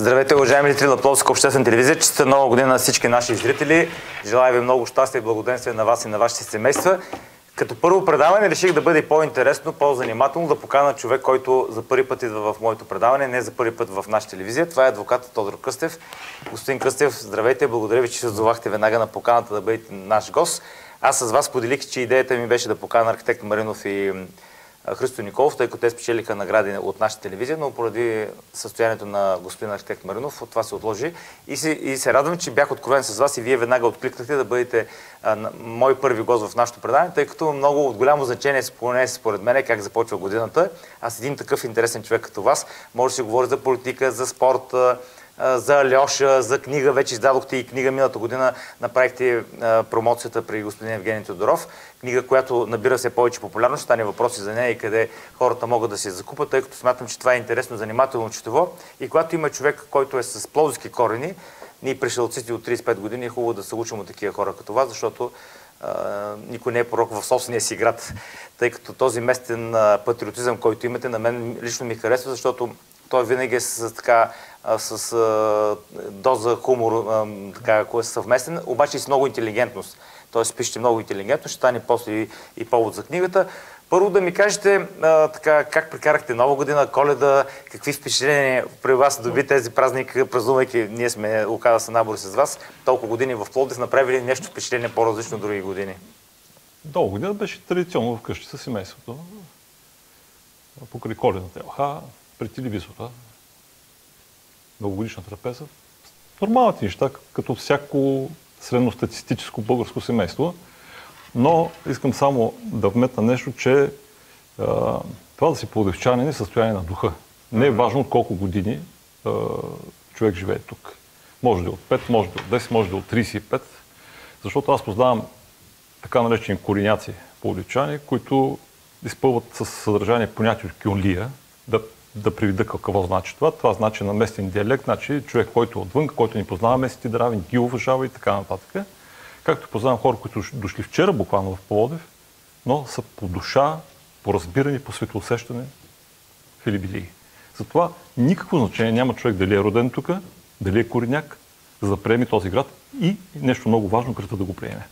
Здравейте, уважаеми зрители на Пловска обществена телевизия. Честа нова година на всички наши зрители. Желая ви много щастие и благоденствие на вас и на вашите семейства. Като първо предаване реших да бъде по-интересно, по-занимателно, да покана човек, който за първи път идва в моето предаване, не за първи път в нашата телевизия. Това е адвокатът Тодор Къстев. Господин Къстев, здравейте, благодаря ви, че се отзовахте веднага на поканата да бъдете наш гост. Аз с вас поделих, че идеята ми беше да покана архитект Маринов и Христо Николов, тъй като те спечелиха награди от нашата телевизия, но поради състоянието на господин архитект Маринов, от това се отложи. И се, и се радвам, че бях откровен с вас и вие веднага откликнахте да бъдете а, мой първи гост в нашото предаване, тъй като много от голямо значение поне според мен как започва годината. Аз един такъв интересен човек като вас може да си говори за политика, за спорт, за Алеша, за книга. Вече издадохте и книга миналата година. Направихте промоцията при господин Евгений Тодоров. Книга, която набира се повече популярност. Стане въпроси за нея и къде хората могат да се закупат, тъй като смятам, че това е интересно, занимателно, четово. И когато има човек, който е с плодовски корени, ние пришелците от 35 години е хубаво да се учим от такива хора като вас, защото никой не е порок в собствения си град, тъй като този местен патриотизъм, който имате, на мен лично ми харесва, защото той винаги е с, така, с а, доза хумор, а, така, ако е съвместен, обаче и с много интелигентност. Тоест пишете много интелигентно, ще стане после и, и повод за книгата. Първо да ми кажете а, така, как прекарахте нова година, коледа, какви впечатления при вас доби тези празник, празнувайки, ние сме оказа се набори с вас, толкова години в Пловдив, направили нещо впечатление по-различно от други години? Долу година беше традиционно вкъщи с семейството. Покрай коледната елха, при телевизора, многогодишна трапеза. Нормалните неща, като всяко средностатистическо българско семейство. Но искам само да вметна нещо, че а, това да си плодивчанин е състояние на духа. Не е важно от колко години а, човек живее тук. Може да е от 5, може да е от 10, може да е от 35. Защото аз познавам така наречени кореняци плодивчани, които изпълват със съдържание понятие от кюнлия, да да приведа какво значи това. Това значи на местен диалект, значи човек, който е отвън, който ни познава местните драви, ги уважава и така нататък. Както познавам хора, които дошли вчера буквално в Плодив, но са по душа, по разбиране, по светоусещане филибилии. Затова никакво значение няма човек дали е роден тук, дали е кореняк, за да приеме този град и нещо много важно, града да го приеме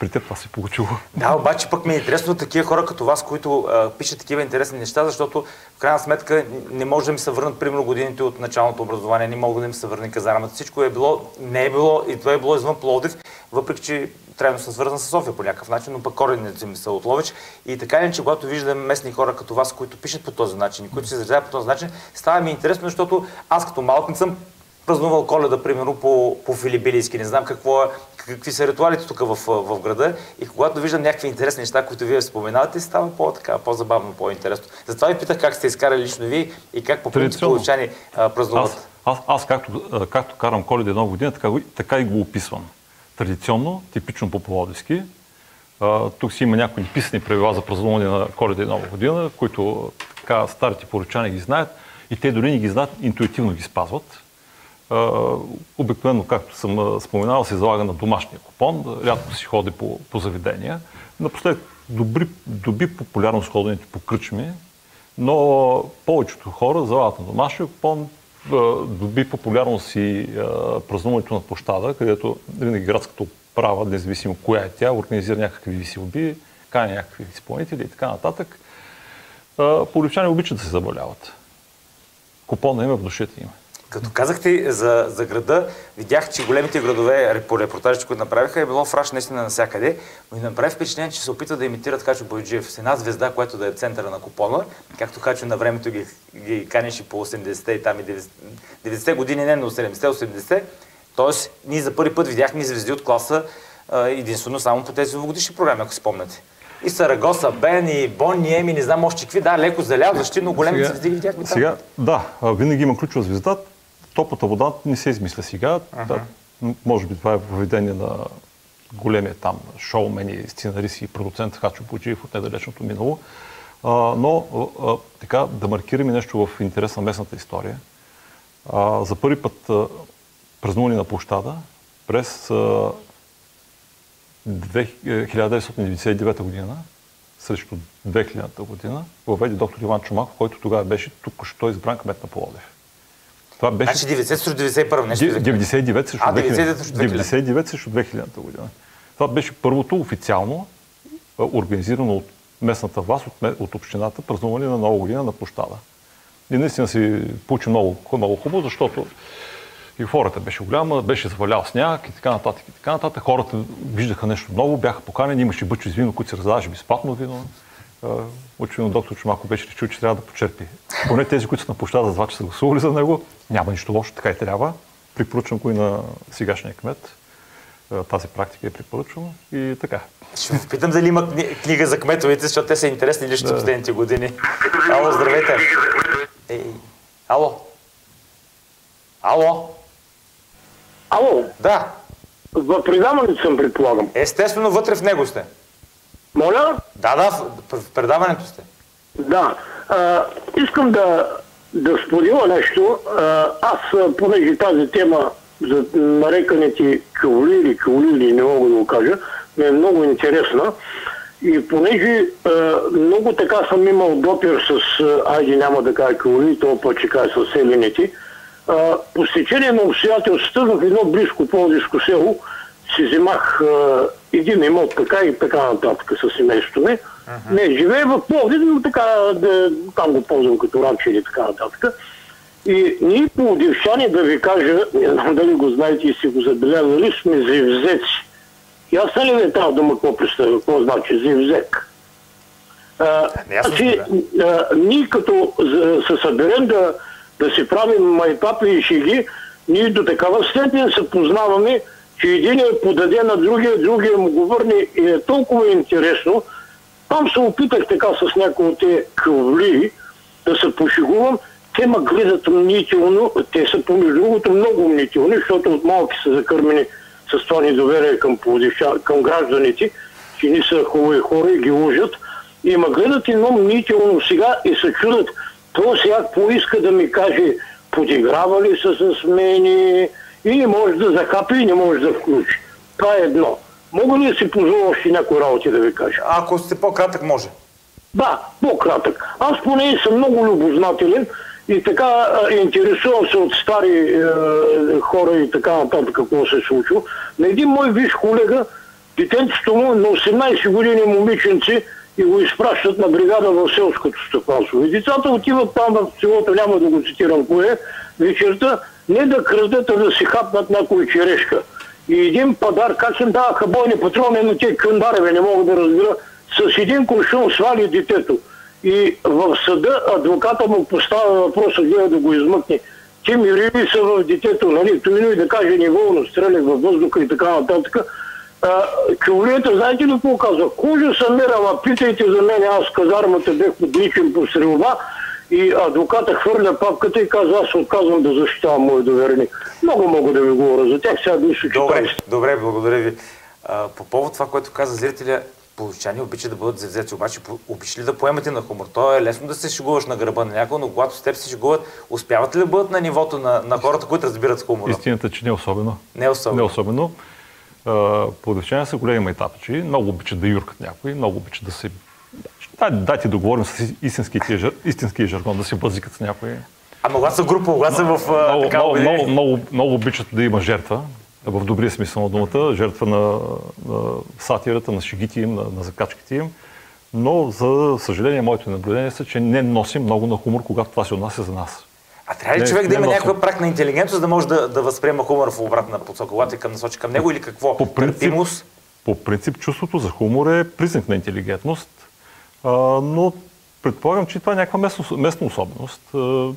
при теб това се получило. Да, обаче пък ми е интересно такива хора като вас, които а, пишат такива интересни неща, защото в крайна сметка не може да ми се върнат примерно годините от началното образование, не мога да ми се върне казармата. Всичко е било, не е било и това е било извън Пловдив, въпреки че трябва да съм свързан с София по някакъв начин, но пък корените ми са от Лович. И така ли, че когато виждам местни хора като вас, които пишат по този начин които се изразяват по този начин, става ми интересно, защото аз като малък не съм празнувал коледа, примерно, по, по филибилийски. Не знам какво е, какви са ритуалите тук в, в града. И когато виждам някакви интересни неща, които вие споменавате, става по-така, по-забавно, по-интересно. Затова ви питах как сте изкарали лично вие и как по принцип получани празнуват. Аз, аз, аз както, както карам коледа нова година, така, така и го описвам. Традиционно, типично по-плодиски. Тук си има някои писани правила за празнуване на коледа и нова година, които така старите поручани ги знаят и те дори не ги знаят, интуитивно ги спазват обикновено, както съм споменавал, се залага на домашния купон, рядко си ходи по, по заведения. Напоследък добри, доби популярност ходенето по кръчми, но повечето хора залагат на домашния купон, доби популярност и празнуването на площада, където винаги градската права, независимо коя е тя, организира някакви висилби, кани някакви изпълнители и така нататък. Поличани обичат да се заболяват. Купона има в душите им. Като казахте за, за града, видях, че големите градове, по репортажите, които направиха, е било фраш наистина навсякъде, но и направи впечатление, че се опитват да имитират Качо Бойджиев с една звезда, която да е центъра на купона, както Качо на времето ги, ги канеше по 80-те и там и 90-те години, не, но 70-80. Тоест, ние за първи път видяхме звезди от класа единствено само по тези новогодишни програми, ако спомняте. И Сарагоса, Бен, и Бон, Ниеми, не знам още какви. Да, леко заляващи, но големите звезди видяхме там. Сега, да, винаги има ключова звезда топлата вода не се измисля сега. Uh-huh. Да, може би това е поведение на големия там шоумени, сценарист и продуцент Хачо Боджиев от недалечното минало. А, но а, така да маркираме нещо в интерес на местната история. А, за първи път а, празнуване на площада през а, 1999 година срещу 2000 година въведе доктор Иван Чумаков, който тогава беше тук що избран кмет на Пловдив. Това беше... Значи 90 срещу 91, нещо 99 срещу 2000. срещу 2000 година. Това беше първото официално организирано от местната власт, от, от общината, празнуване на нова година на площада. И наистина си получи много, много хубаво, защото и хората беше голяма, беше завалял сняг и така нататък и така нататък. Хората виждаха нещо ново, бяха поканени, имаше бъчо из вино, които се раздаваше безплатно вино. Очевидно доктор Чумако беше решил, че трябва да почерпи. Поне тези, които са на площада за това, че са гласували за него, няма нищо лошо, така и трябва. Припоръчвам го и на сегашния кмет. Тази практика е препоръчвана и така. Ще ви питам дали има книга за кметовете, защото те са интересни лично да. последните години. Ало, здравейте. Ей, ало. Ало. Ало. Да. В предаването съм, предполагам. Естествено, вътре в него сте. Моля? Да, да, в предаването сте. Да. А, искам да, да споделя нещо. А, аз, понеже тази тема за нареканите каули или каули, не мога да го кажа, ми е много интересна. И понеже а, много така съм имал допир с, айде няма да кажа каули, то път ще кажа с селените, по стечение на обстоятелствата в едно близко Пловдивско село си вземах а, един имот така и така нататък с семейството ми. Uh-huh. Не, живее в Пловдив, но така, да, там го ползвам като ранче или така нататък. И ние пловдивчани, да ви кажа, не знам дали го знаете и си го забелязали, сме зевзеци. И аз ли ви тази дума какво представя, какво значи зевзек? Значи, ние като се съберем да да си правим майтапи и шиги, ние до такава степен се познаваме, че един е подаде на другия, другия му го върне и е толкова интересно. Там се опитах така с някои от те кълли да се пошигувам. Те ме гледат мнително, те са помежду другото много мнителни, защото от малки са закърмени с това недоверие към, към гражданите, че ни са хубави хора и ги лъжат. И ме гледат едно мнително сега и се чудат – то сега поиска да ми каже, подиграва ли се с мене, или може да захапи и не може да включи. Това е едно. Мога ли да си позволя още някои работи да ви кажа? Ако сте по-кратък, може. Да, по-кратък. Аз поне съм много любознателен и така интересувам се от стари е, хора и така нататък какво се е случва. На един мой виж колега, детенцето му на 18 години момиченци, и го изпращат на бригада в селското стъпанство. И децата отиват там в селото, няма да го цитирам кое, вечерта, не да крадат, а да си хапнат някой черешка. И един падар, как се даваха бойни патрони, но те къндареви, не мога да разбера, с един куршум свали детето. И в съда адвоката му поставя въпроса, гледа да го измъкне. Те мирили са в детето, нали, той и да каже неволно, стрелях във въздуха и така нататък Чулията, знаете ли какво казва? Кожа съм мерала, питайте за мен, аз казармата бех подличен по стрелба и адвоката хвърля папката и казва, аз отказвам да защитавам мой доверник. Много мога да ви говоря за тях, сега мисля, че Добре, добре, благодаря ви. А, по повод това, което каза зрителя, получани обичат да бъдат завзети, обаче обичат ли да поемате на хумор? То е лесно да се шегуваш на гърба на някого, но когато с теб се шегуват, успяват ли да бъдат на нивото на, на хората, които разбират хумора? Истината, че не е особено. Не е особено. Не е особено. Плодовчани са големи майтапачи, много обичат да юркат някои, много обичат да се... Дайте да говорим с истинския жаргон, да се бъзикат с някои. Ама когато са група, когато са в много, така много, много, много, много обичат да има жертва, в добрия смисъл на думата, жертва на, на сатирата, на шегите им, на, на закачките им. Но, за съжаление, моето наблюдение са, че не носим много на хумор, когато това се отнася за нас. А трябва ли не, човек да има някаква прак на интелигентност, за да може да, да възприема хумора в обратна посока, когато е към насочи към него или какво? По принцип, по принцип чувството за хумор е признак на интелигентност, а, но предполагам, че това е някаква местно, местна особеност. А,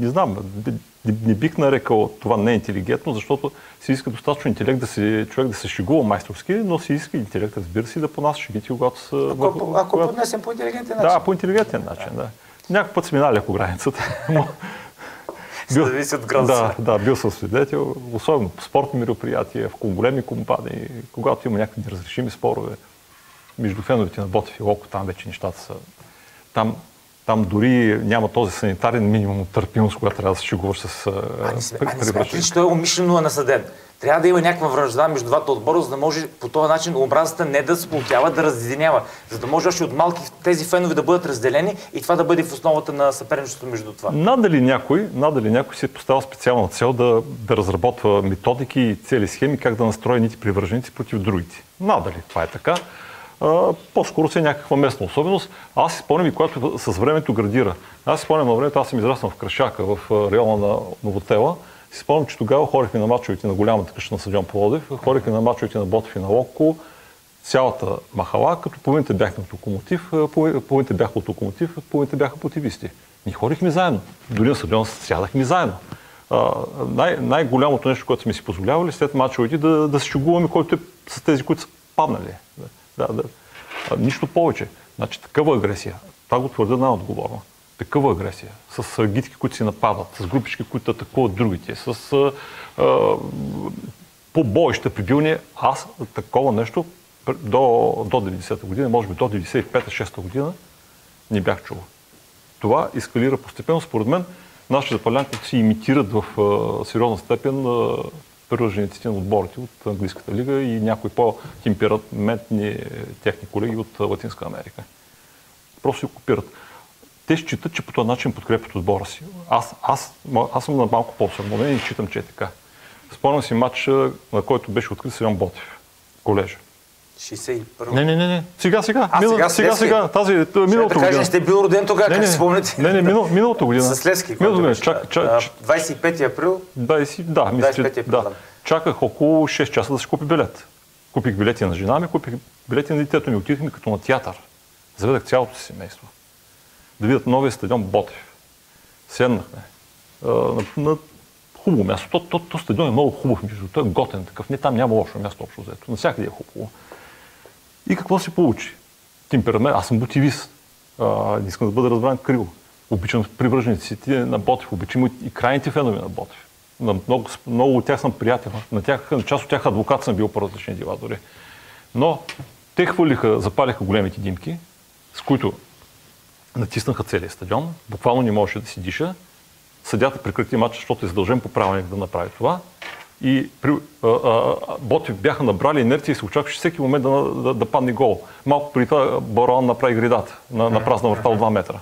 не знам, не, не бих нарекал това не интелигентно, защото си иска достатъчно интелект да се, човек да се шегува майсторски, но си иска интелект, разбира се, да понася шегите, когато са... Ако, ако когато... поднесем по интелигентен начин. Да, по интелигентен начин, да. да. Някой път сме минали по границата. бил, зависи от градуса. Да, да, бил съм свидетел, особено по спортни мероприятия, в големи компании, когато има някакви неразрешими спорове между феновете на Ботев и Локо, там вече нещата са... Там, там дори няма този санитарен минимум от търпимост, когато трябва да се шегуваш с... А не, сме, а не че той е умишлено насъден. Трябва да има някаква връжда между двата отбора, за да може по този начин омразата не да сплотява, да разединява. За да може още от малки тези фенове да бъдат разделени и това да бъде в основата на съперничеството между това. Надали някой, надали някой си е поставил специална цел да, да разработва методики и цели схеми как да настрои ните привърженици против другите. Надали това е така. По-скоро си е някаква местна особеност. Аз си спомням и когато с времето градира. Аз си спомням на времето, аз съм израснал в Крашака, в района на Новотела си спомням, че тогава ходихме на мачовете на голямата къща на стадион Плодив, ходихме на мачовете на Ботев и на Локко, цялата махала, като половините бяхме от локомотив, половините бяха от локомотив, половините бяха потивисти. Ние ходихме заедно. Дори на стадион сядахме заедно. най- най-голямото нещо, което сме си позволявали след мачовете да, да се шугуваме, който е с тези, които са паднали. Да, да. А, нищо повече. Значи такава агресия. Това го твърда най-отговорно такава агресия, с гитки, които си нападат, с групички, които атакуват другите, с а, побоища, прибилни. Аз такова нещо до, до 90-та година, може би до 95-6-та година, не бях чувал. Това ескалира постепенно. Според мен, нашите запалянки си имитират в а, сериозна степен а, привържениците на отборите от Английската лига и някои по-темпераментни техни колеги от Латинска Америка. Просто си копират те считат, че по този начин подкрепят отбора си. Аз, аз, аз съм на малко по-сърмонен и считам, че е така. Спомням си матч, на който беше открит Сион Ботев, колежа. 61 Не, не, не, не. Сега, сега. А, Мил, сега, сега, Тази, миналото година. Кажа, сте бил роден тогава, как си спомняте? Не, не, минал, миналото година. С Лески. Миналото година. Чак, чак, 25 април? 20, да, мисля, 25 април, да. Чаках около 6 часа да си купи билет. Купих билети на жена ми, купих билети на детето ми. Отидохме като на театър. Заведах цялото си семейство да видят новия стадион Ботев. Седнахме на, на хубаво място. То, то, то стадион е много хубав, между той е готен такъв. Не там няма лошо място общо взето. Навсякъде е хубаво. И какво се получи? Темперамент. Аз съм ботивист. А, не искам да бъда разбран криво. Обичам привържениците на Ботев, обичам и крайните фенове на Ботев. На много, много от тях съм приятел. На, тях, на част от тях адвокат съм бил по различни дела дори. Но те хвърлиха, запалиха големите димки, с които натиснаха целият стадион, буквално не можеше да си диша. Съдята прекрати матча, защото е задължен по правилник да направи това. И при, а, а, Ботив бяха набрали инерция и се очакваше всеки момент да, да, да падне гол. Малко преди това Барон направи гридата на, на празна врата от 2 метра.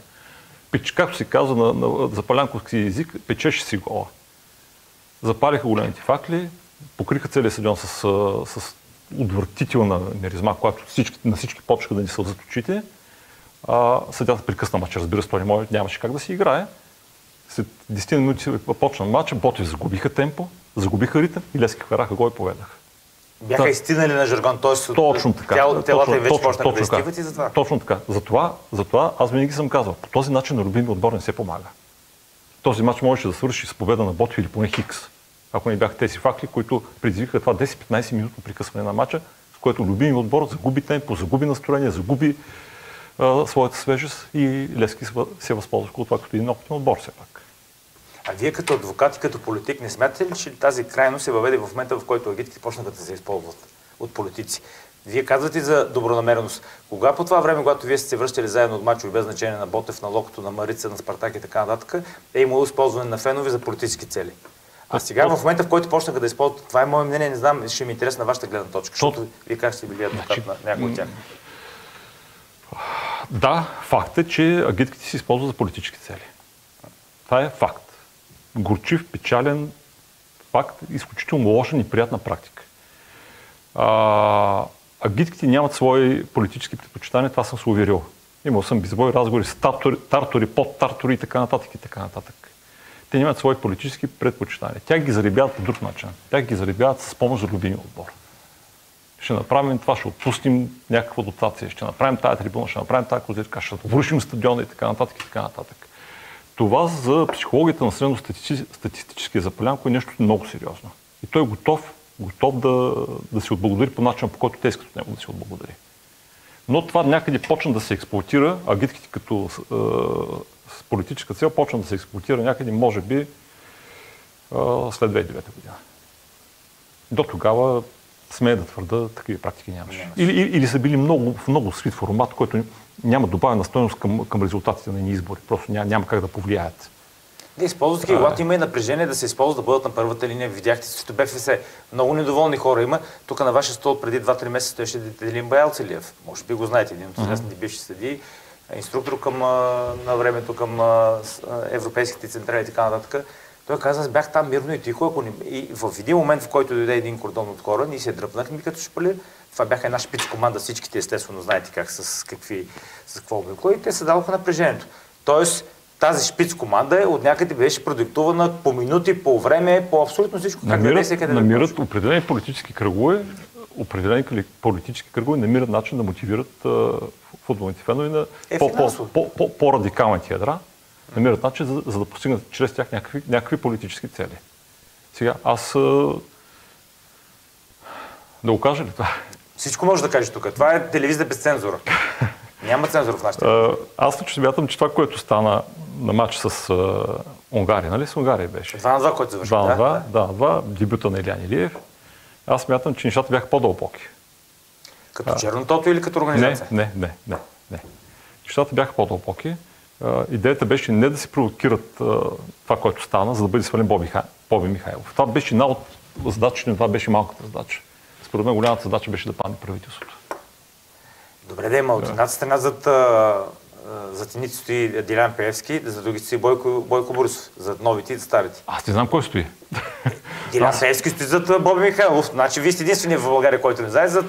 Печ, както се казва на, на запалянковски език, печеше си гола. Запалиха големите факли, покриха целият стадион с, с отвратителна миризма, която всички, на всички почка да ни сълзат очите съдята прекъсна матча, разбира се, той нямаше как да си играе. След 10 минути почна матча, Ботев загубиха темпо, загубиха ритъм и Лески хвараха го и поведаха. Бяха да. изтинали на жаргон, т.е. точно така. Тяло, телата точно, вече почнаха да изтиват и затова. Точно така. Затова, затова аз винаги съм казвал, по този начин на любими отбор не се помага. Този матч можеше да свърши с победа на Ботев или поне Хикс. Ако не бяха тези факли, които предизвикаха това 10-15 минутно прекъсване на матча, с което любими отбор загуби темпо, загуби настроение, загуби а, своята свежест и Лески се възползва от това като един опитен отбор все пак. А вие като адвокат и като политик не смятате ли, че тази крайност се въведе в момента, в който агитите почнаха да се използват от политици? Вие казвате за добронамереност. Кога по това време, когато вие сте се връщали заедно от мачове без значение на Ботев, на Локото, на Марица, на Спартак и така нататък, е имало използване на фенове за политически цели? А сега в момента, в който почнаха да използват, това е мое мнение, не знам, ще ми е интересна вашата гледна точка, защото вие как сте били адвокат значи, на някой от тях. Да, факт е, че агитките се използват за политически цели. Това е факт. Горчив, печален факт, изключително лоша, неприятна практика. А, агитките нямат свои политически предпочитания, това съм се уверил. Имал съм безбой разговори с тартори, тартори подтартори и така нататък и така нататък. Те нямат свои политически предпочитания. Тя ги заребяват по друг начин. Тя ги заребяват с помощ за любимия отбор ще направим това, ще отпустим някаква дотация, ще направим тази трибуна, ще направим тази козирка, ще вършим стадиона и така нататък и така нататък. Това за психологията на средностатистическия запалянко е нещо много сериозно. И той е готов, готов да, да се отблагодари по начин, по който те искат от него да се отблагодари. Но това някъде почна да се експлуатира, а гидките като е, с политическа цел почна да се експлуатира някъде, може би, е, след 2009 година. До тогава смея да твърда, такива практики нямаше. Или, или, или са били много, в много свит формат, който няма добавена стойност към, към резултатите на ни избори. Просто няма, няма как да повлияят. Не, използват ги, когато има и напрежение да се използват да бъдат на първата линия. Видяхте срещу БФС. Много недоволни хора има. Тук на вашия стол преди 2-3 месеца стоеше Делин Баялцелиев. Може би го знаете, един от известните бивши съдии, инструктор към, на времето към европейските централи и така нататък. Той каза, аз бях там мирно и тихо, ако не... И в един момент, в който дойде един кордон от хора, ние се дръпнахме като шпали. Това бяха една шпиц команда, всичките естествено знаете как, с, какви, с какво облекло и те се дадоха напрежението. Тоест, тази шпиц команда е от някъде беше продиктувана по минути, по време, по абсолютно всичко. Как намират, да къде намират да определени политически кръгове, определени политически кръгове намират начин да мотивират а, футболните фенове на е, по-радикалните ядра, намират начин, за, за да постигнат чрез тях някакви, някакви политически цели. Сега, аз да го кажа ли това? Всичко може да кажеш тук. Това е телевизия без цензура. Няма цензура в нашата. Аз лично смятам, че това, което стана на матч с а, Унгария, нали? С Унгария беше. 2 на 2, който завърши. 2 на 2, да, да, 2, дебюта на Илян Илиев. Аз смятам, че нещата бяха по-дълбоки. Като а, чернотото или като организация? Не, не, не, не. не. Нещата бяха по-дълбоки. Идеята беше не да се провокират това, което стана, за да бъде свален Боби, Боби Михайлов. Това беше една от задачите, но това беше малката задача. Според мен голямата задача беше да падне правителството. Добре, да има от едната страна зад, зад едните стои Дилян Певски, за другите стои Бойко, Бойко Борисов, за новите и за старите. Аз не знам кой стои. Дилян Аз... Стои зад Боби Михайлов. Значи вие сте единствения в България, който не знае, зад,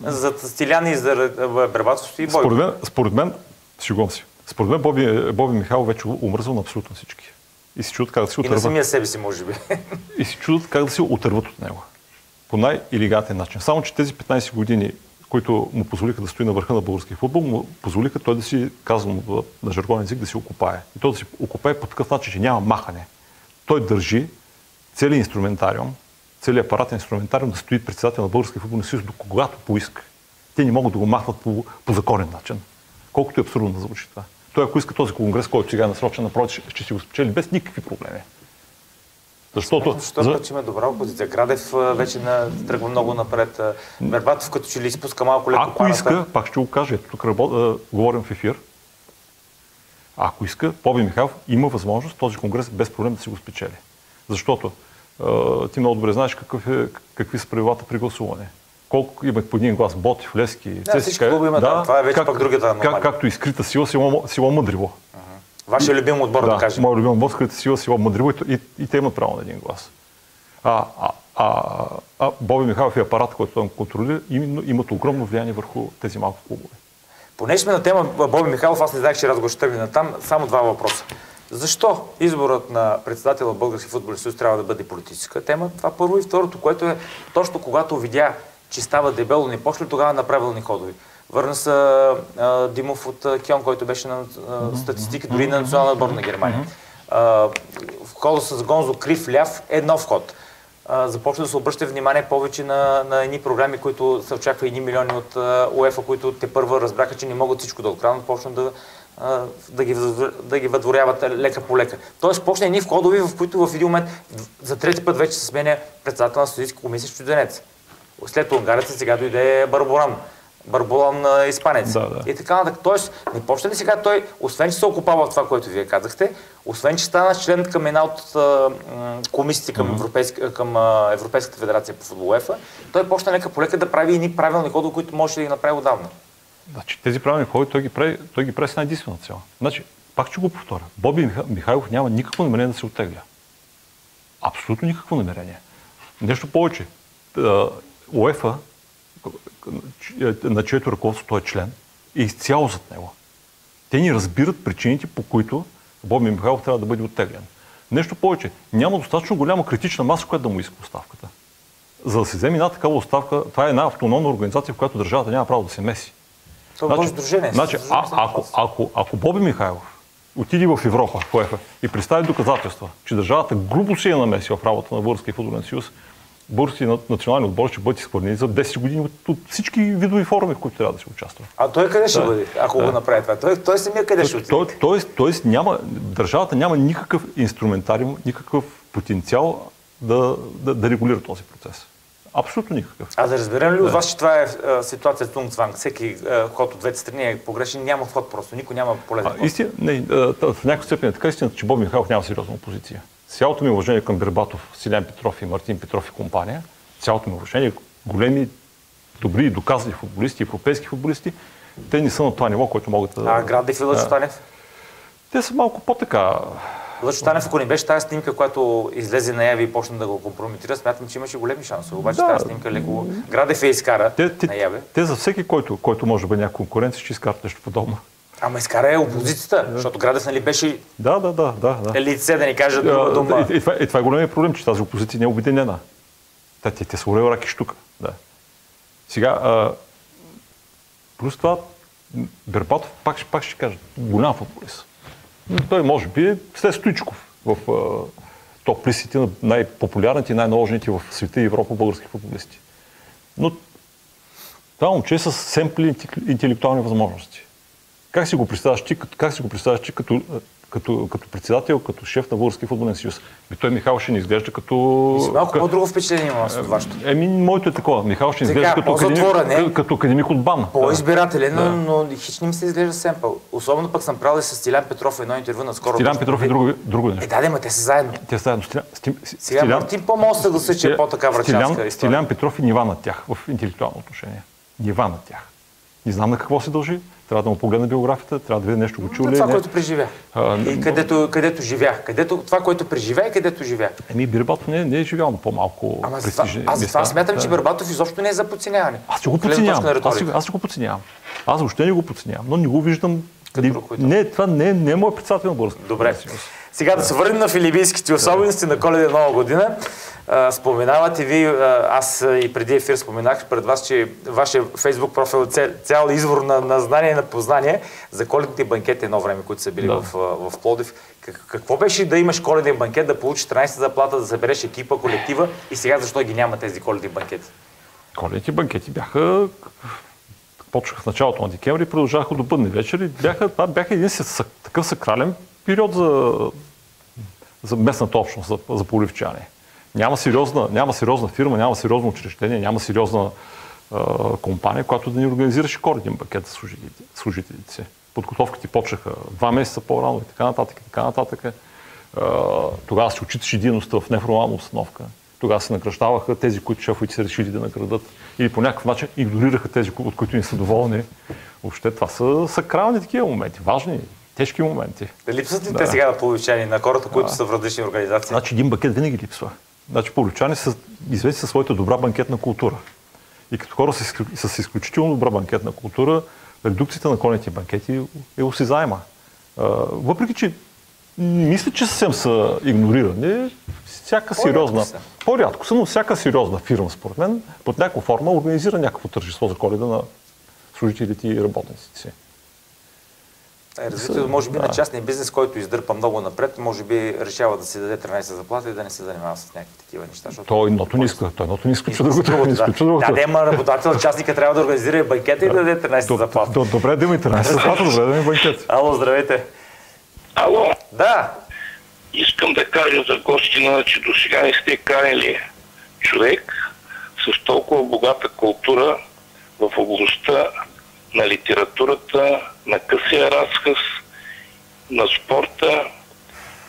зад Стилян и за Бербатов стои Бойко. Според мен, според мен шегувам си. Според мен Боби, Боби Михайлов вече умръзва на абсолютно всички. И си чудят как да се отърват. И на самия себе си, може би. и си чудят как да се отърват от него. По най-илигатен начин. Само, че тези 15 години които му позволиха да стои на върха на българския футбол, му позволиха той да си, казвам на жаргонен език, да си окупае. И той да си окупае по такъв начин, че няма махане. Той държи целият инструментариум, целият апарат инструментариум да стои председател на Българския футболен съюз до когато поиска. Те не могат да го махнат по, по законен начин. Колкото е абсурдно да звучи това. Той ако иска този конгрес, който сега е насрочен напротив, ще си го спечели без никакви проблеми. Защото, защото за... има добра опозиция. Градев вече на, тръгва много напред. Мербатов като че ли изпуска малко леко Ако паната. иска, пак ще го кажа, ето тук работ... а, говорим в ефир. Ако иска, Поби Михайлов има възможност този конгрес без проблем да си го спечели. Защото ти много добре знаеш какъв е, какви са правилата при гласуване. Колко имат по един глас Ботев, Лески, да, всички има, да, това е вече как, пък другата как, Както и скрита сила, сила, сила мъдриво. Вашия любим отбор, да, да кажем. Моят любим отбор, скрита сила, сила мъдриво и, и, и те имат право на един глас. А, а, а, а Боби Михайлов и апарат, който там контролира, именно имат огромно влияние върху тези малко клубове. Понеже сме на тема Боби Михайлов, аз не знаех, че разговор ще тръгне на там. Само два въпроса. Защо изборът на председател на Български футболен съюз трябва да бъде политическа тема? Това първо и второто, което е точно когато видя, че става дебело, не почне тогава на правилни ходове. Върна се а, Димов от Кьон, който беше на а, статистика, дори на национална отбор на Германия. А, входа с Гонзо Крив ляв е нов ход. А, започна да се обръща внимание повече на, на едни програми, които се очаква едни милиони от УЕФА, които те първа разбраха, че не могат всичко да откраднат, почна да, да ги, да ги въдворяват лека по лека. Тоест почна едни входови, в които в един момент за трети път вече се сменя председател на Студийска комисия чужденец. След унгарец сега дойде Барборан. Барболон испанец. Да, да. И така нататък. Тоест, не почне ли сега той, освен че се окупава в това, което вие казахте, освен че стана член към една от комисиите към, Европейска, към Европейската федерация по футбол ЕФА, той почна лека полека да прави едни правилни ходове, които може да ги направи отдавна. Значи, тези правилни ходи той ги прави, той ги прави с една единствена цел. Значи, пак ще го повторя. Боби Михайлов няма никакво намерение да се оттегля. Абсолютно никакво намерение. Нещо повече. УЕФА на чието ръководство той е член, е изцяло зад него. Те ни разбират причините, по които Боби Михайлов трябва да бъде оттеглен. Нещо повече, няма достатъчно голяма критична маса, която да му иска оставката. За да се вземе една такава оставка, това е една автономна организация, в която държавата няма право да се меси. Това значи, сдружение. Значи, а, ако, ако, ако Боби Михайлов отиде в Европа, в УЕФА и представи доказателства, че държавата грубо се е намеси в работа на Българския футболен съюз, български национални отбор ще бъдат изхвърлени за 10 години от, от всички видови форуми, в които трябва да се участва. А той къде ще да. бъде, ако да. го направи това? Той, той самия къде ще отиде? Тоест, тоест няма, държавата няма никакъв инструментариум, никакъв потенциал да, да, да регулира този процес. Абсолютно никакъв. А да разберем ли от вас, че това е ситуация с Тунгцванг? Всеки ход от двете страни е погрешен, няма ход просто, никой няма полезен ход. Истина, не, в някакъв степен е така истина, че Боб Михайлов няма сериозна опозиция. Цялото ми уважение към Бербатов, Силян Петров и Мартин Петров и компания, цялото ми уважение, големи, добри и доказани футболисти, европейски футболисти, те не са на това ниво, което могат да... А Градев и Лъчо Танев? Те са малко по-така... Лъчо Танев, ако не беше тази снимка, която излезе наяви и почна да го компрометира, смятам, че имаше големи шансове. Обаче да. тази снимка леко Градев я изкара те, те, наяве. Те за всеки, който, който може да бъде някаква конкуренция, ще изкарат нещо подобно. Ама изкара е опозицията, да. защото Градев нали беше да, да, да, да, да. лице, да ни кажа друга дума. И, и, това, и това е големият проблем, че тази опозиция не е обединена. Те, те, те са орел раки штука. Да. Сега, а, плюс това, Бербатов, пак, пак ще кажа, голям футболист. Той може би е след Стоичков в топ листите на най-популярните и най-наложените в света и Европа български футболисти. Но това момче е с семпли интелектуални възможности. Как си го представяш ти, как си го представяш ти като като, като председател, като шеф на Българския футболен съюз. Ми той Михал ще ни изглежда като... малко по-друго впечатление има от вашето. Еми, моето е такова. Михал ще ни изглежда като, академик, като академик от БАН. По-избирателен, да. но, но хич не ми се изглежда семпъл. Особено пък съм правил с Стилян Петров едно интервю на скоро. Стилян Петров е друго, друго нещо. Е, да, ма те са заедно. Те са заедно. Стилян, Сега Стилян, Мартин по-мога да се че е по-така врачанска Стилян Петров и нива на тях в интелектуално отношение. Нива на тях. Не знам на какво се дължи. Трябва да му погледна биографията, трябва да видя нещо го чули. Това, което преживя. А, и където, където живя. Където, това, което преживя и където живя. Еми, Бирбатов не, не е живял на по-малко Ама престижни Аз това смятам, че Бирбатов изобщо не е за подценяване. Аз го подценявам. Аз, аз го подценявам. Аз въобще не го подценявам, но не го виждам. Като не, това не, не е мой председател на. Добре. Сега да се върнем на филибийските особености на коледа нова година. Споменавате ви, аз и преди ефир споменах пред вас, че вашия фейсбук профил е цял извор на, на знание и на познание за коледните банкети едно време, които са били да. в, в Плодив. Какво беше да имаш коледен банкет, да получиш 13 заплата, да събереш екипа, колектива и сега защо ги няма тези коледни банкети? Коледните банкети бяха почнаха в началото на декември и продължаваха до бъдни вечери. Бяха, това бяха един такъв сакрален период за, за местната общност, за, за поливчане. Няма сериозна, няма сериозна фирма, няма сериозно учреждение, няма сериозна а, компания, която да ни организираше коледен пакет за служителите, служителите си. Подготовките почнаха два месеца по-рано и така нататък. И така нататък. А, тогава се отчиташе дейността в неформална обстановка. Тогава се награждаваха тези, които шефовите са решили да наградат или по някакъв начин игнорираха тези, от които не са доволни. Въобще това са сакрални такива моменти, важни, тежки моменти. Липсват ли да. те сега на получени на хората, които да. са в различни организации? Значи един бакет винаги липсва. Значи полючани са известни със своята добра банкетна култура. И като хора с, с изключително добра банкетна култура, редукцията на конните банкети е осезаема. Въпреки, че мисля, че съвсем са игнорирани, всяка сериозна, по-рядко са, но всяка сериозна фирма, според мен, под някаква форма организира някакво тържество за коледа на служителите и работниците си. Е, развитието, може би, да. на частния бизнес, който издърпа много напред, може би решава да си даде 13 заплата и да не се занимава с някакви такива неща. Защото... Той едното не иска, той едното не изключва другото. Не другото. Да, да, има работодател, частника трябва да организира банкета и да даде 13 заплата. Добре да има 13 заплата, добре да има банкет. Ало, здравейте. Ало. Да. Искам да кажа за гостина, че до сега не сте канили човек с толкова богата култура в областта на литературата, на късия разказ, на спорта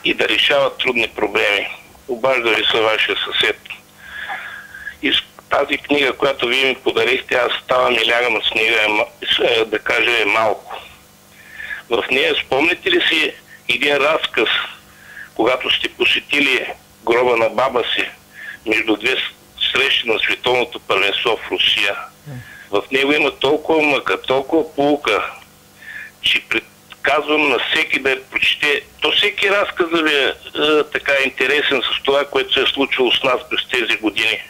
и да решават трудни проблеми. Обажда ви се вашия съсед. И тази книга, която вие ми подарихте, аз ставам и лягам с нея, е да кажа, е малко. В нея спомните ли си един разказ, когато сте посетили гроба на баба си между две срещи на световното първенство в Русия? В него има толкова мъка, толкова полука, че предказвам на всеки да я прочете. То всеки разказ да ви е, е така интересен с това, което се е случило с нас през тези години.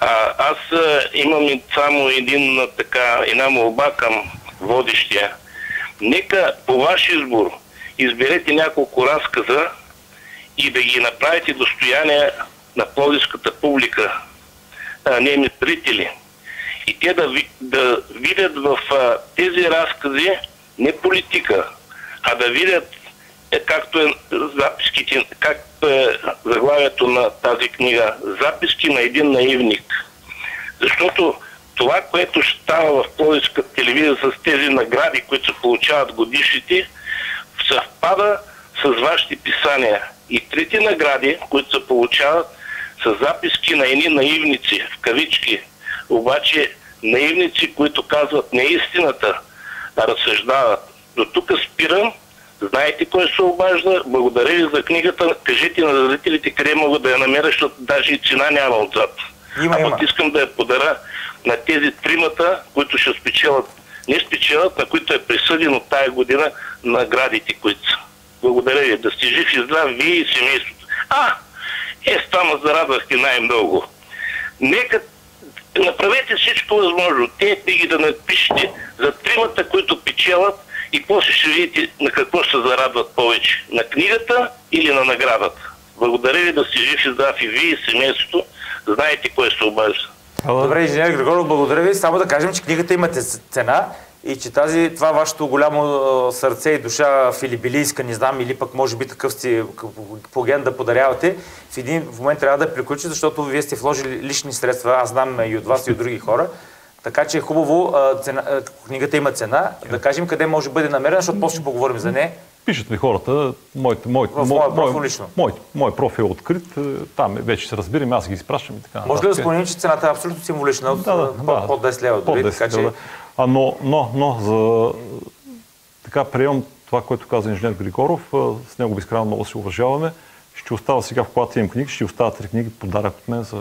А, аз е, имам само един, така, една молба към водещия. Нека по ваш избор изберете няколко разказа и да ги направите достояние на плодиската публика, а, нейни зрители – и те да, да видят в а, тези разкази не политика, а да видят е, както е записките, както е заглавието на тази книга, записки на един наивник. Защото това, което става в Плодивска телевизия с тези награди, които се получават годишните, съвпада с вашите писания. И трите награди, които се получават, са записки на едни наивници, в кавички. Обаче наивници, които казват не истината, а разсъждават. До тук спирам. Знаете кой се обажда? Благодаря ви за книгата. Кажете на зрителите къде могат да я намеря, защото даже и цена няма отзад. Има, а пък искам да я подаря на тези тримата, които ще спечелят, не спечелят, на които е присъдено тая година наградите, които са. Благодаря ви. Да сте жив и здрав вие и семейството. А, е, с това ме зарадвахте най-много. Нека направете всичко възможно. Те книги да напишете за тримата, които печелят и после ще видите на какво ще зарадват повече. На книгата или на наградата. Благодаря ви да сте жив и здрав и вие и семейството. Знаете кой се обажда. Добре, инженер Григоров, благодаря ви. Само да кажем, че книгата има те- цена и че тази, това вашето голямо сърце и душа филибилийска, не знам, или пък може би такъв сте по ген да подарявате, в един момент трябва да приключи, защото вие сте вложили лични средства, аз знам и от вас и от други хора. Така че е хубаво, цена, книгата има цена, да кажем къде може да бъде намерена, защото после ще поговорим за нея. Пишат ми хората, моите, моите, В моя профил лично. Мой, мой профил е открит, е, там е- вече се разбираме, аз ги изпращам и така Може ли да споменим, че цената е абсолютно символична, от, Да, да, под, да. под 10 лева дори, Под 10 така че да. А, но, но, но за така приемам това, което каза инженер Григоров, с него безкрайно много се уважаваме. Ще остава сега, в когато имам книги, ще остава три книги подарък от мен за...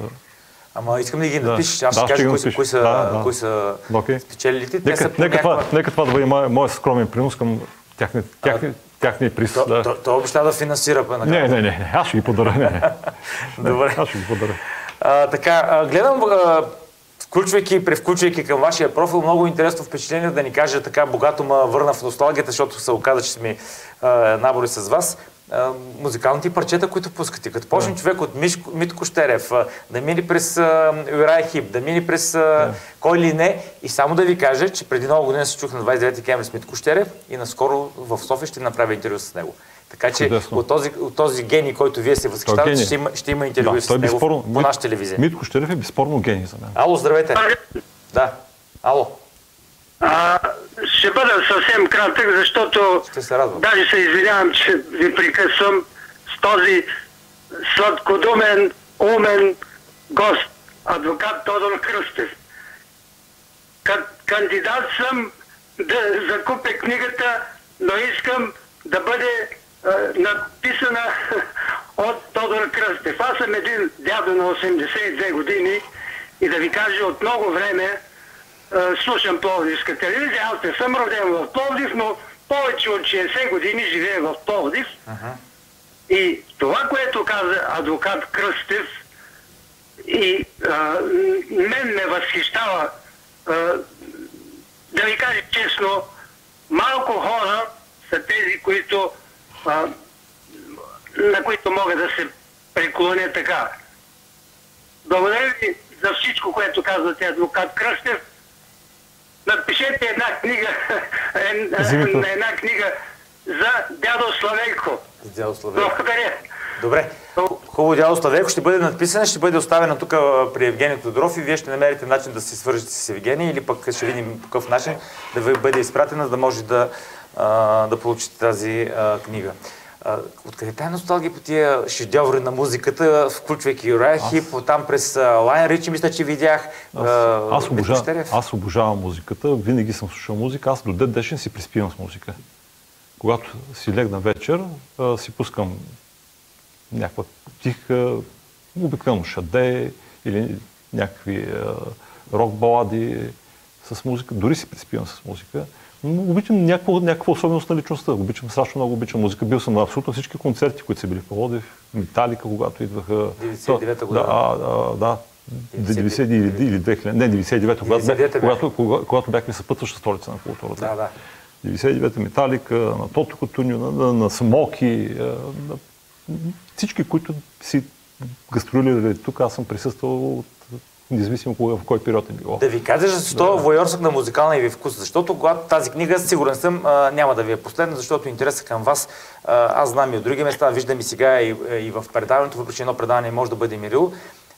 Ама искам да ги Да. напишеш. Аз Да, ще ще кажа ги кои са, кои са, Да, да. кои са Окей. спечелилите. Те Нека, са нека, това, нека това да бъде моят моя скромен принос към тяхния, тяхния, тяхния приз. То, да. то, то обеща да финансира по Не, не, не, не, аз ще ги подаря. Не, не. Добре. Аз ще ги подаря. А, така, гледам, а, включвайки, превключвайки към вашия профил, много интересно впечатление да ни каже така богато ма върна в носталгията, защото се оказа, че сме а, набори с вас. А, музикалните парчета, които пускате. Като почне човек от Мишко, Митко Щерев, а, да мине през Юрай Хип, да мине през а, кой ли не. И само да ви кажа, че преди много година се чух на 29 декември с Митко Щерев и наскоро в София ще направя интервю с него. Така че Чудесно. от този, от този гений, който вие се възхищавате, гений. ще има, ще има интервю Да, с е него безспорно. по Мит- нашата телевизия. Митко Щерев е безспорно гений за мен. Ало, здравейте. Да. Ало. А, ще бъда съвсем кратък, защото Ще се радвам. даже се извинявам, че ви прекъсвам с този сладкодумен, умен гост, адвокат Тодор Кръстев. Ка- кандидат съм да закупя книгата, но искам да бъде написана от Тодор Кръстев. Аз съм един дядо на 82 години и да ви кажа от много време слушам Пловдивска телевизия. Аз не съм роден в Пловдив, но повече от 60 години живея в Пловдив. И това, което каза адвокат Кръстев, и а, мен ме възхищава, а, да ви кажа честно, малко хора са тези, които, а, на които мога да се преклоня така. Благодаря ви за всичко, което казвате адвокат Кръстев. Напишете една книга, една, Взимайте. една книга за дядо Славейко. С дядо Славейко. Благодаря. Добре. Хубаво дядо Славейко ще бъде надписана, ще бъде оставена тук при Евгений Тодоров и вие ще намерите начин да се свържете с Евгений или пък ще видим по какъв начин да ви бъде изпратена, за да може да, а, да получите тази а, книга. Откъде тая носталгия по тия шедьоври на музиката, включвайки Юрая Хип, там през Лайн Ричи, мисля, че видях. Аз, аз, обожавам, Щерев. аз обожавам музиката, винаги съм слушал музика, аз до ден днешен си приспивам с музика. Когато си легна вечер, а, си пускам някаква тиха, обикновено шаде или някакви а, рок балади с музика. Дори си приспивам с музика. Обичам някаква, някаква особеност на личността. Обичам страшно много, обичам музика. Бил съм на абсолютно всички концерти, които са били в Пловдив. Металика, когато идваха. 99-та година. Да, а, а, да. 90 или, или 2000, не, 99 когато, 99-та бях. когато, когато, когато бяхме съпътваща столица на културата. Да, да. 99-та Металика, на Тото Котуньо, на, на, на Смоки, на всички, които си гастролирали тук, аз съм присъствал от, независимо кога, в кой период е било. Да ви кажа защо да. воерсък на музикалния ви вкус. Защото когато тази книга, сигурен съм, а, няма да ви е последна, защото интереса към вас, а, аз знам и от други места, виждам и сега и, и в предаването, въпреки едно предаване може да бъде мирил,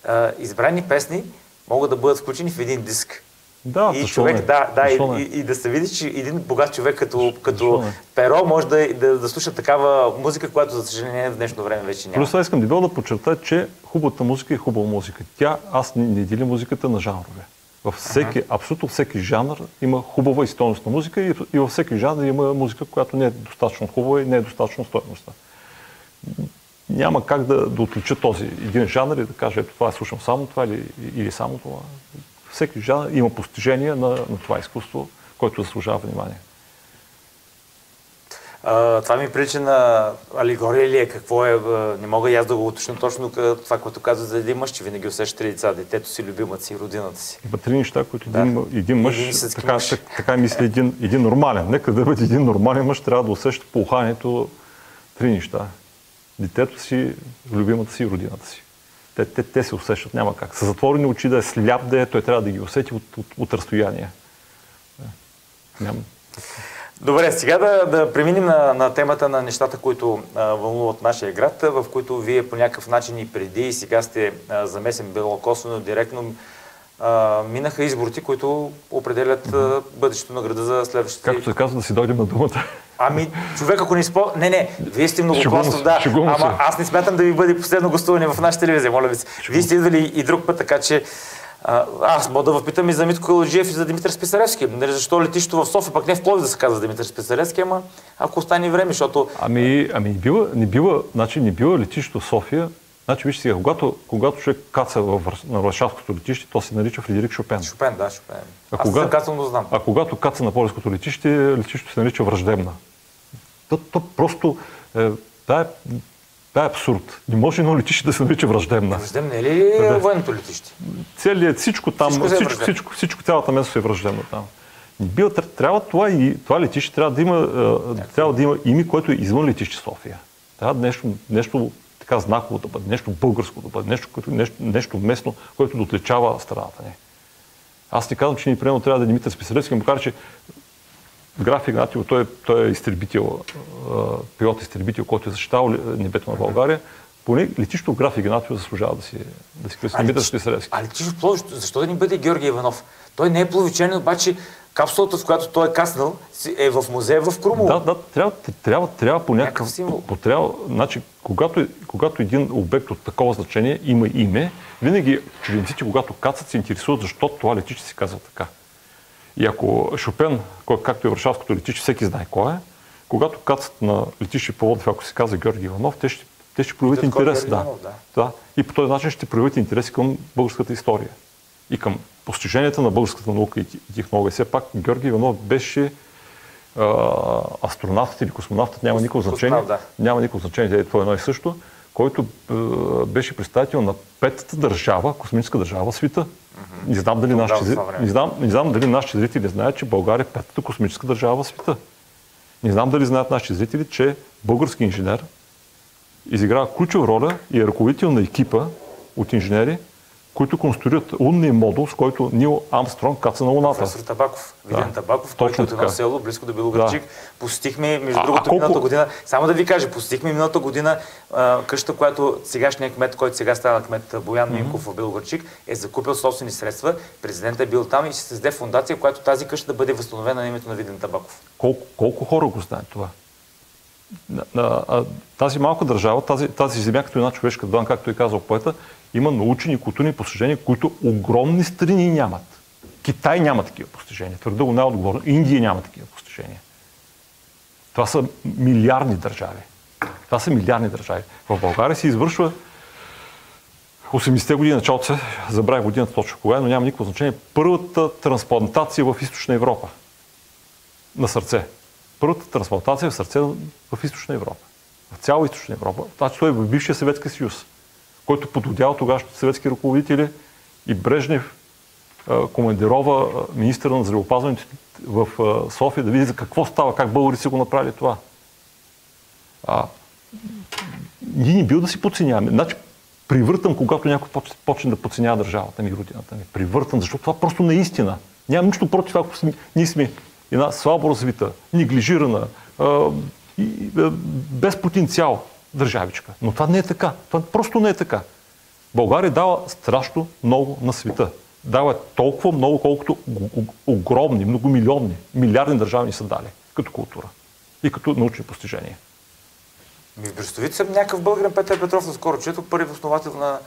а, избрани песни, могат да бъдат включени в един диск. Да, и човек, не? да, да, и, и, и, да се види, че един богат човек като, като перо може да, да, да слуша такава музика, която за съжаление в днешно време вече няма. Плюс това искам дебело да подчертая, че хубавата музика е хубава музика. Тя, аз не, не деля музиката на жанрове. Във всеки, абсолютно всеки жанр има хубава и стойностна музика и, и във всеки жанр има музика, която не е достатъчно хубава и не е достатъчно стойностна. Няма как да, да отлича този един жанр и да кажа, ето това слушам само това или, или само това. Всеки жанр има постижение на, на това изкуство, което заслужава внимание. А, това ми прилича на алегория ли е? Какво е? Не мога и аз да го уточня точно това, което казва за един мъж, че винаги усеща три деца, детето си, любимата си, родината си. Има три неща, които Да. един, м- един мъж, Един така, мъж. така, така мисли един, един нормален. Нека да бъде един нормален мъж, трябва да усеща полуханието три неща. Детето си, любимата си и родината си. Те, те, те се усещат, няма как. С затворени очи да е сляп да е, той трябва да ги усети от, от, от разстояние. Да. Няма. Добре, сега да, да преминем на, на темата на нещата, които а, вълнуват нашия град, в които вие по някакъв начин и преди и сега сте а, замесен било косвено, директно. А, минаха изборите, които определят а, бъдещето на града за следващите... Както се казва, да си дойдем на думата. Ами, човек, ако не спо... Не, не, вие сте многокостов, се, да. шегувам Ама се. аз не смятам да ви бъде последно гостуване в нашата телевизия, моля ви се. Вие сте идвали и друг път, така че а, аз мога да въпитам и за Митко Калоджиев и за Димитър Списаревски. Нали, защо летището в София, пък не в Пловдив да се казва Димитър Списаревски, ама ако остане време, защото Ами, ами не бива, не бива, значи не бива летището в София. Значи, вижте сега, когато, когато човек каца Вър- на Варшавското летище, то се нарича Фредерик Шопен. Шопен, да, Шопен. А аз кога- съм казвам, но знам. А когато каца на Полеското летище, летището се нарича враждебна. То, то просто, е, това, е, това е абсурд. Не може едно летище да се нарича враждебна. Не е ли Да. военното летище? Целият, всичко там, Всичко е всичко, враждебно. всичко, всичко, цялата место е враждебна там. Тр- трябва това, и, това летище трябва да има, е, трябва да има име, което е извън летище София. Трябва нещо, нещо така знаково да бъде, нещо българско да бъде, нещо, което, нещо, нещо местно, което да отличава страната ни. Аз не казвам, че ни приемно трябва да е Димитър Списаревски, макар че граф Игнатиев, той, е- той е изтребител, пилот изтребител, който е защитавал ли- небето на България. Поне летището граф Игнатиев заслужава да си, да си кръсти Димитър Списаревски. А Пловдив, защо да ни бъде Георги Иванов? Той не е пловичен, обаче капсулата, в която той е каснал, е в музея в Крумово. Да, да, трябва, трябва, трябва по някакъв... Символ. По, трябва, значи, когато, когато един обект от такова значение има име, винаги чужденците, когато кацат, се интересуват защо това летище се казва така. И ако Шопен, кой, както и Варшавското летище, всеки знае кой е, когато кацат на летище Пловдив, ако се казва Георги Иванов, те ще, те ще проявят е интерес. Да, Иванов, да. да. И по този начин ще проявят интерес към българската история и към постиженията на българската наука и технология. Все пак Георги Иванов беше а, астронавтът или космонавтът, няма никакво значение. Космонавт, Няма никакво значение, това е едно и също, който а, беше представител на петата държава, космическа държава в света. Не знам дали нашите, не знам, не знам дали нашите зрители знаят, че България е петата космическа държава в света. Не знам дали знаят нашите зрители, че български инженер изиграва ключова роля и е ръководител на екипа от инженери, които конструират лунния модул, с който Нил Амстронг каца на Луната. Професор Табаков, Виден Да, Табаков, точно който е от едно така. село, близко до Белоградчик. Посетихме, между А- а другото, колко- миналата година, само да ви кажа, посетихме миналата година а, къща, която сегашният кмет, който сега стана кмет Боян Минков в Белоградчик, е закупил собствени средства. Президентът е бил там и ще се създаде фундация, която тази къща да бъде възстановена на името на Виден Табаков. Колко, колко хора го знаят това? А, Тази малка държава, тази, тази земя, като една човешка длан, както е казал поета, има научени и културни постижения, които огромни страни нямат. Китай няма такива постижения. Твърда го най-отговорно. Индия няма такива постижения. Това са милиардни държави. Това са милиардни държави. В България се извършва 80-те години, началото се, забравя годината точно кога, е, но няма никакво значение. Първата трансплантация в Източна Европа на сърце. Първата трансплантация в сърце в Източна Европа. В цяла Източна Европа. Значи той е в бившия Съветски съюз, който подводява тогашните съветски ръководители и Брежнев командирова а, министъра на здравеопазването в София да види за какво става, как българи са го направили това. А, ние не бил да си подценяваме. Значи, привъртам, когато някой поч- почне да подценява държавата ми родината ми. Привъртам, защото това просто не е. Нямам нищо против, ако сме, ние сме една слабо развита, неглижирана, а, и, а, без потенциал държавичка. Но това не е така. Това просто не е така. България дава страшно много на света. дава толкова много, колкото огромни, многомилионни, милиардни държави са дали като култура и като научни постижения. Ми в Брестовица някакъв българин Петър Петров наскоро чето първи основател на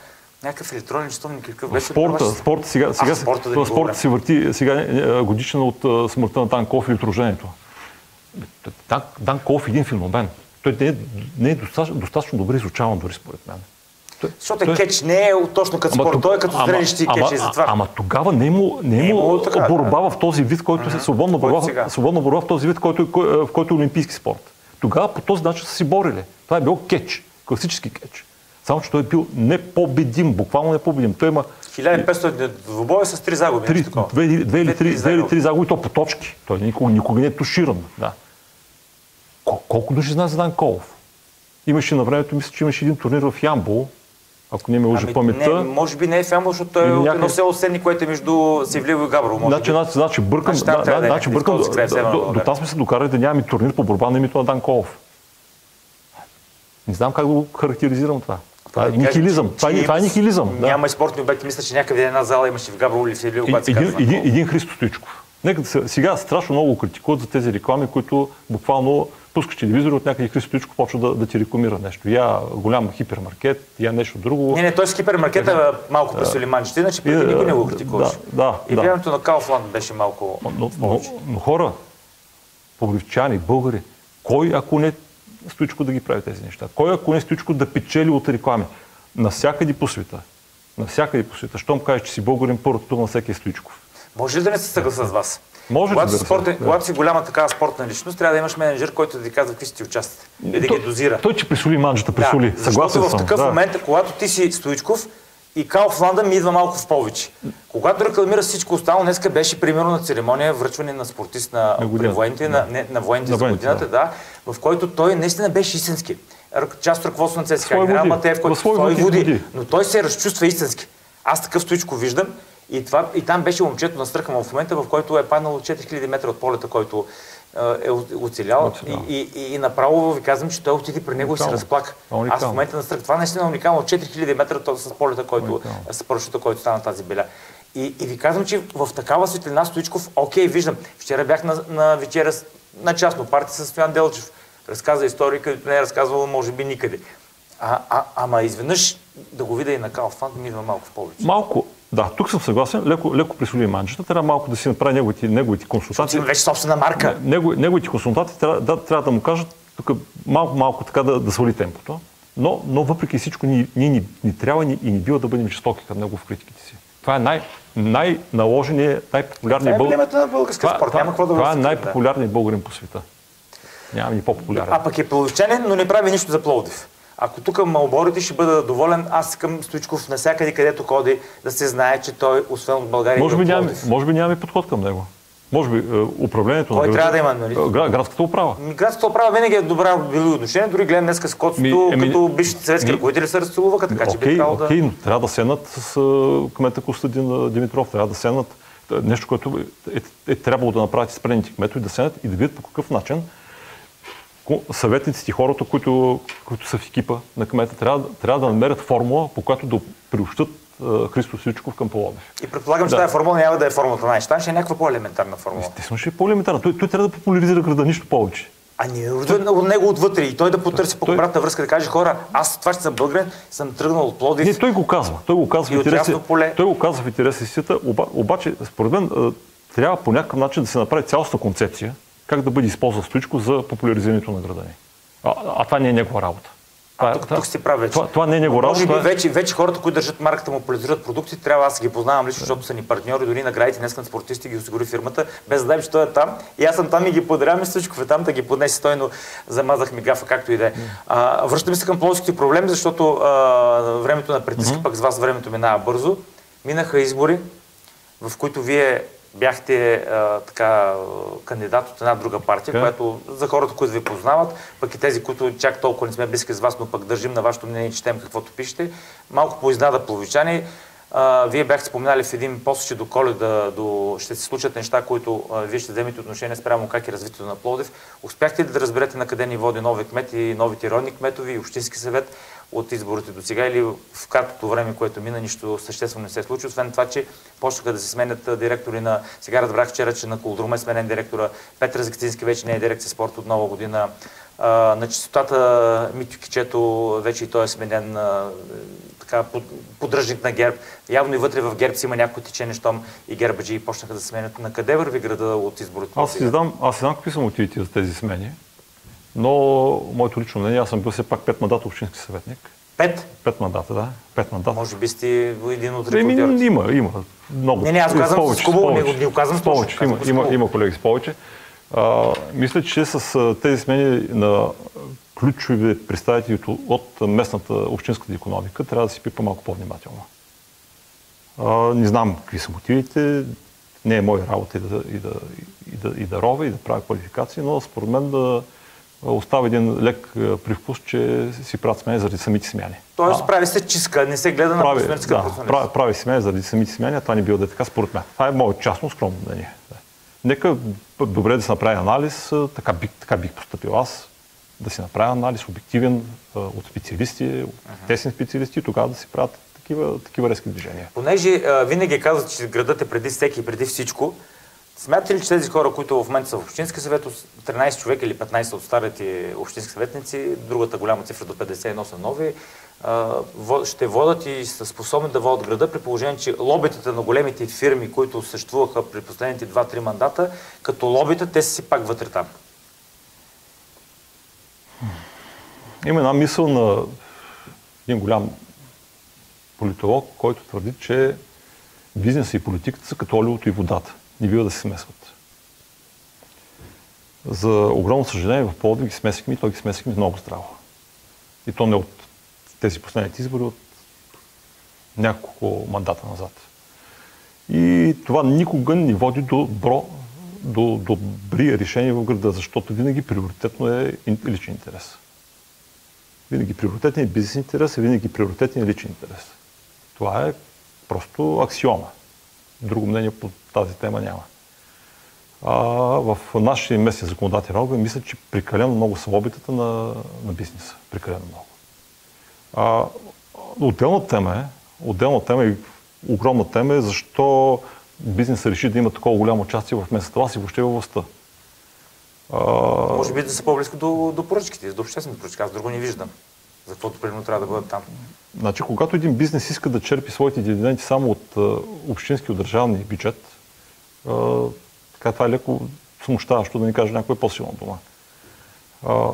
някакъв електронен часовник, какъв беше. Спорта, спорта сега, сега, а, спорта, да спорта си върти сега е, годишна от смъртта на Танков и отражението. Дан, Дан Ков е един феномен. Той не е, не е достатъчно, достатъчно добре изучаван дори според мен. Той, Защото той... кетч не е точно като спорт, той е като зрелищи кетч ама, и затова. Ама, тогава не е имало, не е е така, борба да. в този вид, който mm-hmm. е свободна борба, свободна борба в този вид, който, в който е олимпийски спорт. Тогава по този начин са си борили. Това е било кетч, класически кетч. Само, че той е бил непобедим, буквално непобедим. Той има 1500 двубоя с три загуби. Две, две, две, или три, две или три загуби, то по точки. Той никога, никога не е туширан. Да. Колко души знае за Дан Колов? Имаше на времето, мисля, че имаше един турнир в Ямбол, ако не ме лъжи ами, паметта. Не, може би не е в Ямбол, защото той е от едно село Седни, което е между Севливо и Габрово. Значи, значи, значи, бъркам, значи, да, да, значи, бъркам, до, до, до, там сме се докарали да нямаме турнир по борба на името на Дан Колов. Не знам как да го характеризирам това. Това е нихилизъм. Това, е, това е нихилизъм. Няма и спортни обекти. Мисля, че някъде една зала имаше в Габрово или в Севливо, един, един, един Христо Стоичков. Нека сега страшно много критикуват за тези реклами, които буквално пускаш телевизор от някъде Христо Стоичков почва да, да ти рекламира нещо. Я голям хипермаркет, я нещо друго. Не, не, той с хипермаркета е, малко през Сулейманчета, иначе преди никой не го критикуваш. Да, да, и да. времето на Кауфланд беше малко... Но, но, но, хора, побривчани, българи, кой ако не Стоичко да ги прави тези неща? Кой ако не Стоичко да печели от реклами? Навсякъде по света. Навсякъде по света. Щом кажеш, че си българин, първото на всеки е Стоичков. Може ли да не се съгласа с вас? Може когато, да спортен, да. когато си голяма такава спортна личност, трябва да имаш менеджер, който да ти казва какви си ти участват и да ги дозира. Той че присоли манджата, присоли. Да, Съгласен в такъв да. момент, когато ти си Стоичков и Кауфланда ми идва малко в повече. Когато рекламира всичко останало, днеска беше примерно на церемония връчване на спортист на, на военните, да. на, не, на военните на за годината, да. да, в който той наистина беше истински. Част от ръководството на ЦСКА, генерал Матеев, който свой води, води, но той се разчувства истински. Аз такъв стоичко виждам и, това, и там беше момчето на Стръхама в момента, в който е паднал 4000 метра от полета, който е оцелял. И, и, и, направо ви казвам, че той отиде при него уникално. и се разплака. Аз в момента на Стръх. Това наистина е уникално. 4000 метра то с полета, който, с парашута, който стана тази беля. И, и ви казвам, че в такава светлина Стоичков, окей, виждам. Вчера бях на, на вечера на частно парти с Стоян Делчев. Разказа истории, където не е разказвала, може би, никъде. А, а, ама изведнъж да го видя и на Калфан, ми идва малко в повече. Малко, да, тук съм съгласен. Леко, леко присоли манджата. Трябва малко да си направи неговите, неговите консултации. Има вече собствена марка. Него, неговите консултации трябва да, трябва да му кажат тук малко, малко така да, да свали темпото. Но, но въпреки всичко, ние, ние ни, ни трябва ни, и ни бива да бъдем жестоки към него в критиките си. Това е най, най-наложеният, най-популярният българин. Това е на българска това, спорт. Това, Няма какво да това е най-популярният българин по света. Няма ни по-популярен. А пък е плодовченен, но не прави нищо за Пловдив. Ако тук ме оборите, ще бъда доволен. Аз искам Стоичков навсякъде, където ходи, да се знае, че той, освен от България, може би, нямаме, може би нямаме подход към него. Може би е, управлението Кой на трябва да има, нали? Градската управа. Градската управа винаги е добра били отношения. Дори гледам днес с котството, еми, като бившите съветски ръководители се разцелуваха, така че би трябвало да... Окей, но трябва да седнат с кмета Костадин Димитров. Трябва да седнат нещо, което е, е, е трябвало да направят изпрените кметове, да седнат и да видят по какъв начин съветниците и хората, които, които са в екипа на кмета, трябва, трябва да намерят формула, по която да приобщат Христо Сичков към Половев. И предполагам, че да. тази формула няма да е формулата на Айнштайн, ще е някаква по-елементарна формула. Естествено, ще е по-елементарна. Той, той трябва да популяризира града, нищо повече. А ние от него отвътре и той да потърси по обратна връзка, да каже хора, аз това ще съм българин, съм тръгнал от Плодив. Не, той го казва. Той го казва в интерес. Той го казва в интерес истината, обаче, според мен, трябва по някакъв начин да се направи цялостна концепция, как да бъде използван Стоичко за популяризирането на града ни. А, а това не е негова работа. Това, а, тук, тук си прави вече. Това, това не е негова работа. Може би вече, вече хората, които държат марката му популяризират продукти, трябва аз ги познавам лично, защото са ни партньори, дори наградите днес на спортисти ги осигури фирмата, без да знаем, че той е там. И аз съм там и ги подарявам и всичко е там, да ги поднесе стойно, замазах ми гафа, както и да е. Връщаме се към полските проблеми, защото а, времето на притиска, mm-hmm. пък с вас времето минава бързо. Минаха избори, в които вие бяхте а, така кандидат от една друга партия, okay. която за хората, които ви познават, пък и тези, които чак толкова не сме близки с вас, но пък държим на вашето мнение и четем каквото пишете, малко по изнада пловичани. А, вие бяхте споменали в един пост, че до коледа до... ще се случат неща, които а, вие ще вземете отношение спрямо как е развитието на Плодив. Успяхте ли да разберете на къде ни води нови кмет и новите родни кметови и общински съвет? От изборите до сега или в краткото време, което мина, нищо съществено не се случи, освен това, че почнаха да се сменят директори на... Сега разбрах вчера, че на Колдруме е сменен директора. Петър Закатински вече не е дирекция спорт от нова година. на чистотата Митю Кичето вече и той е сменен така, поддръжник на ГЕРБ. Явно и вътре в ГЕРБ си има някои течение, щом и гербаджи почнаха да сменят. На къде върви града от изборите? Аз си знам, аз знам какви са мотивите за тези смени, но моето лично мнение, аз съм бил все пак пет мандата общински съветник. Пет? Пет мандата, да. Пет мандата. Може би сте един от репортерите. Има, има. Много. Не, не, аз казвам повече, с кубо, не, не казвам с повече. Има, има, има колеги с повече. А, мисля, че с тези смени на ключови представители от местната общинската економика трябва да си пипа малко по-внимателно. Не знам какви са мотивите, не е моя работа и да, и да, и да, и да рова, и да правя квалификации, но според мен да остава един лек привкус, че си правят смени заради самите смяни. Тоест прави се чистка, не се гледа прави, на да, прави, прави смени заради самите смяни, а това не било да е така според мен. Това е моето частно скромно мнение. Нека добре да се направи анализ, така бих, така бих поступил аз, да си направя анализ обективен от специалисти, от тесни специалисти и тогава да си правят такива, такива резки движения. Понеже а, винаги казват, че градът е преди всеки и преди всичко, смятате ли, че тези хора, които в момента са в Общински съвет, 13 човека или 15 от старите общински съветници, другата голяма цифра до 51 са нови, ще водят и са способни да водят града, при положение, че лобитата на големите фирми, които съществуваха при последните 2-3 мандата, като лобита, те са си пак вътре там. Има една мисъл на един голям политолог, който твърди, че бизнеса и политиката са като олиото и водата. Не бива да се смесват. За огромно съжаление в Пловдив ги смесихме и той ги смесихме много здраво. И то не от тези последните избори, от няколко мандата назад. И това никога не води до добро, до добри решения в града, защото винаги приоритетно е личен интерес. Винаги приоритетен е бизнес интерес, и винаги приоритетен е личен интерес. Това е просто аксиома. Друго мнение по тази тема няма. А, в нашия местни законодателен орган мисля, че прекалено много са лобитата на, на бизнеса. Прекалено много. А, отделна тема е, отделна тема и огромна тема е защо бизнесът реши да има такова голямо участие в местната власт и въобще във властта. А... Може би да са по-близко до, до поръчките, до обществените поръчки. Аз друго не виждам. За каквото примерно трябва да бъдат там. Значи, когато един бизнес иска да черпи своите дивиденти само от а, общински, от държавния бюджет, а, така това е леко смущаващо, да ни каже някой по-силна дума. А,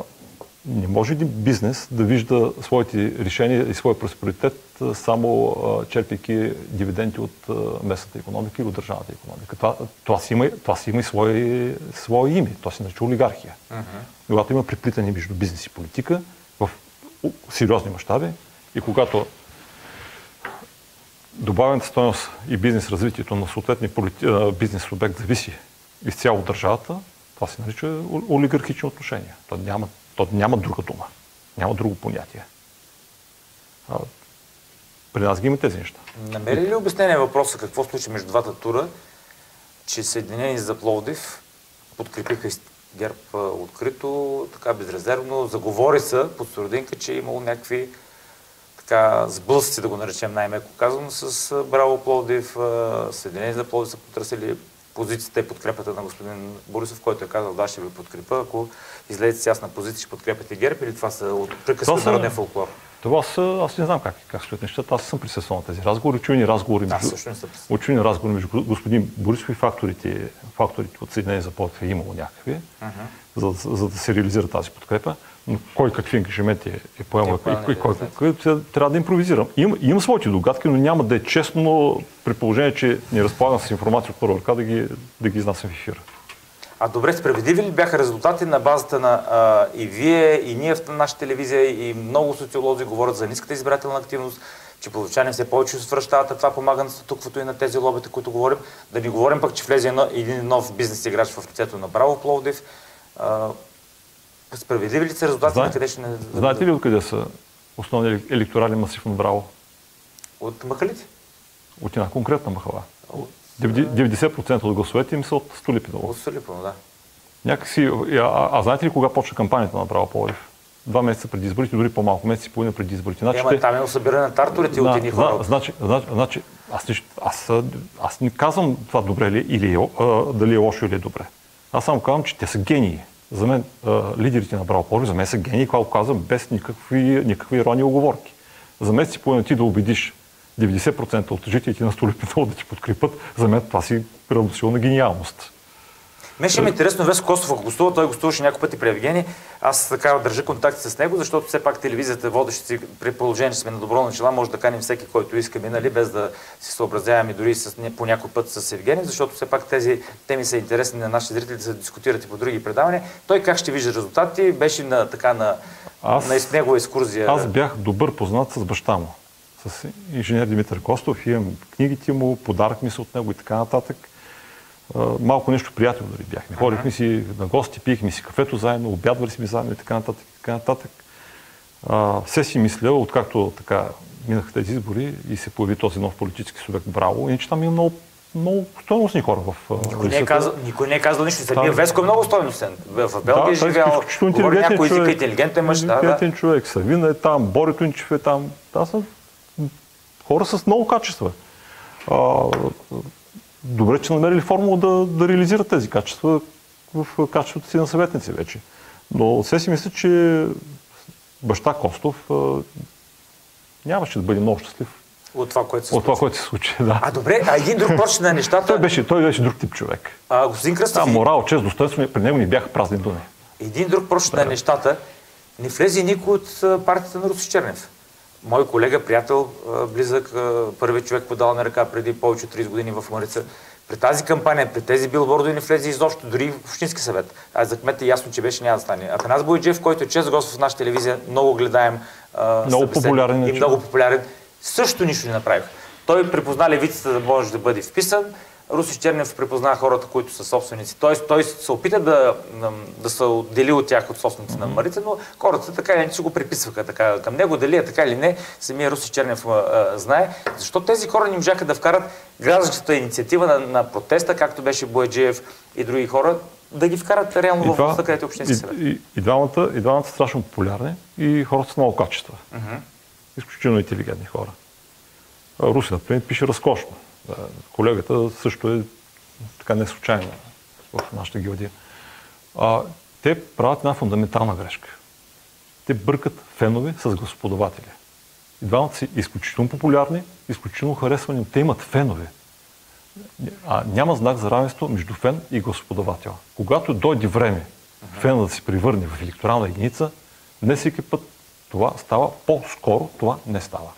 не може един бизнес да вижда своите решения и своя просперитет само черпейки дивиденти от местната економика или от държавната економика. Това, това, си, има, това си има и свое, свое име. Това се нарича олигархия. Uh-huh. Когато има приплитане между бизнес и политика сериозни мащаби и когато добавената стоеност и бизнес развитието на съответния полити... бизнес субект зависи изцяло от държавата, това се нарича олигархични отношения. То няма то няма друга дума. Няма друго понятие. А, при нас ги има тези неща. Намери ли обяснение въпроса какво случи между двата тура, че Съединени за Пловдив подкрепиха ГЕРБ открито, така безрезервно, заговори са под сурдинка, че е имало някакви така сблъсъци, да го наречем най-меко казано, с Браво Пловдив, Съединени за Пловдив са потърсили позицията и подкрепата на господин Борисов, който е казал да, ще ви подкрепа, ако излезете с ясна позиция, ще подкрепяте ГЕРБ или това са от са... народен фолклор? Това са, аз не знам как, как стоят нещата. Аз съм присъствал на тези разговори, чуйни разговори, между, учени разговори между господин Борисов и факторите, факторите от Съединение за Плотва е имало някакви, uh-huh. за, за, да се реализира тази подкрепа. Но кой какви ангажименти е, е поемал и, кой, кой, кой, трябва да импровизирам. Им, имам своите догадки, но няма да е честно при положение, че не разполагам с информация от първа ръка да ги, да ги изнасям в ефира. А добре, справедливи ли бяха резултати на базата на а, и вие, и ние в нашата телевизия, и много социолози говорят за ниската избирателна активност, че получане все повече се свръщават, а това помага на статуквото и на тези лобите, които говорим. Да ни говорим пък, че влезе един нов бизнес играч в лицето на Браво Пловдив. А, справедливи ли са резултати на къде ще не... Знаете ли откъде са основни електорален масив на Браво? От махалите? От една конкретна махала. От 90% от гласовете им са от Столипиново. От Столипиново, да. Някакси, а, а, знаете ли кога почна кампанията на Право Пловдив? два месеца преди изборите, дори по-малко, месец и половина преди изборите. Значи, Ема, те... там е събиране на тарторите от едни хора. Значи, значи, значи аз, не, аз, аз не казвам това добре ли, или е, а, дали е лошо или е добре. Аз само казвам, че те са гении. За мен а, лидерите на Браво Пори, за мен са гении, когато казвам без никакви, никакви иронии оговорки. За месец и половина ти да убедиш 90% от жителите на Столипино да ти подкрепят, за мен това си равносилна гениалност. Мен ще е интересно Веско Костов, ако гостува, той гостуваше няколко пъти при Евгений. Аз така държа контакти с него, защото все пак телевизията водещи си при положение, че сме на добро начала, може да каним всеки, който искаме, нали, без да се съобразяваме дори с, по някой път с Евгений, защото все пак тези теми са интересни на нашите зрители да се дискутират и по други предавания. Той как ще вижда резултати? Беше на, така, на, аз, на негова екскурзия. Аз бях добър познат с баща му, с инженер Димитър Костов. Имам книгите му, подарък ми се от него и така нататък малко нещо приятел дали бяхме. Ходихме си на гости, пихме си кафето заедно, обядвали сме заедно и така нататък. И така нататък. А, все си мисля, откакто така минаха тези избори и се появи този нов политически субект Браво, иначе там има много много стойностни хора в никой не, е казал, никой не е казал нищо. Самия Веско е много стойностен. В Белгия да, живял, говори някой език, интелигентен мъж. Интелигентен да, човек. Савина е там, Бори Тунчев е там. Това са хора с много качества. Добре, че намерили формула да, да реализират тези качества в качеството си на съветници вече. Но все си мисля, че баща Костов нямаше да бъде много щастлив. От това, което се случи. От това, което се случи, да. А добре, а един друг прочит на нещата... той, беше, той беше друг тип човек. А, господин Кръстов... Да, морал, чест, достоинство, при него ни бяха празни думи. Един друг прочит да. на нещата. Не влезе никой от партията на Руси Чернев. Мой колега, приятел, близък, първият човек подал на ръка преди повече от 30 години в Марица. При тази кампания, при тези билбордове не влезе изобщо, дори в Общински съвет. А за кмета ясно, че беше няма да стане. Атанас Бойджев, който е чест гост в нашата телевизия, много гледаем. Много популярен. И много популярен. Също нищо не направих. Той припозна левицата да може да бъде вписан. Руси Чернев препозна хората, които са собственици. Тоест, той се опита да, да се отдели от тях от собственици mm-hmm. на Марица, но хората така или иначе го приписваха така, към него. Дали е така или не, самия Руси Чернев а, а, знае. Защо тези хора не можаха да вкарат гражданската инициатива на, на протеста, както беше Бояджиев и други хора, да ги вкарат реално в областта, където е общински съвет? И, и, и, двамата, и двамата страшно популярни и хората с много качества. Mm-hmm. Изключително интелигентни хора. Руси, например, пише разкошно. Колегата също е така не случайно в нашата гилдия. А, те правят една фундаментална грешка. Те бъркат фенове с гласоподаватели. И двамата са изключително популярни, изключително харесвани, те имат фенове. А няма знак за равенство между фен и гласоподавател. Когато дойде време фена да се превърне в електорална единица, не всеки път това става по-скоро, това не става.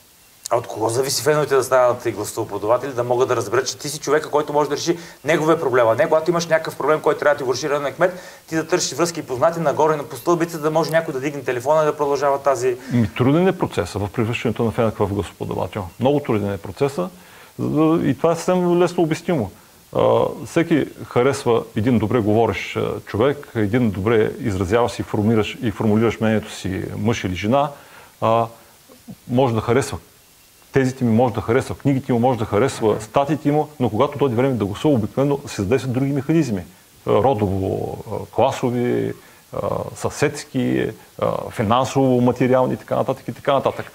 А от кого зависи феновете да станат и гласоподаватели, да могат да разберат, че ти си човека, който може да реши неговия проблем. А не когато имаш някакъв проблем, който трябва да ти го реши кмет, ти да търсиш връзки и познати нагоре на постълбица, да може някой да дигне телефона и да продължава тази... Ми, труден е процеса в превръщането на фенък в гласоподавател. Много труден е процеса и това е съвсем лесно обяснимо. всеки харесва един добре говорещ човек, един добре изразяваш и формулираш, и формулираш мнението си мъж или жена. може да харесва тезите ми може да харесва, книгите му може да харесва, статите му, но когато дойде време да гласува, обикновено се задействат други механизми. Родово, класови, съседски, финансово, материални и така нататък и така нататък.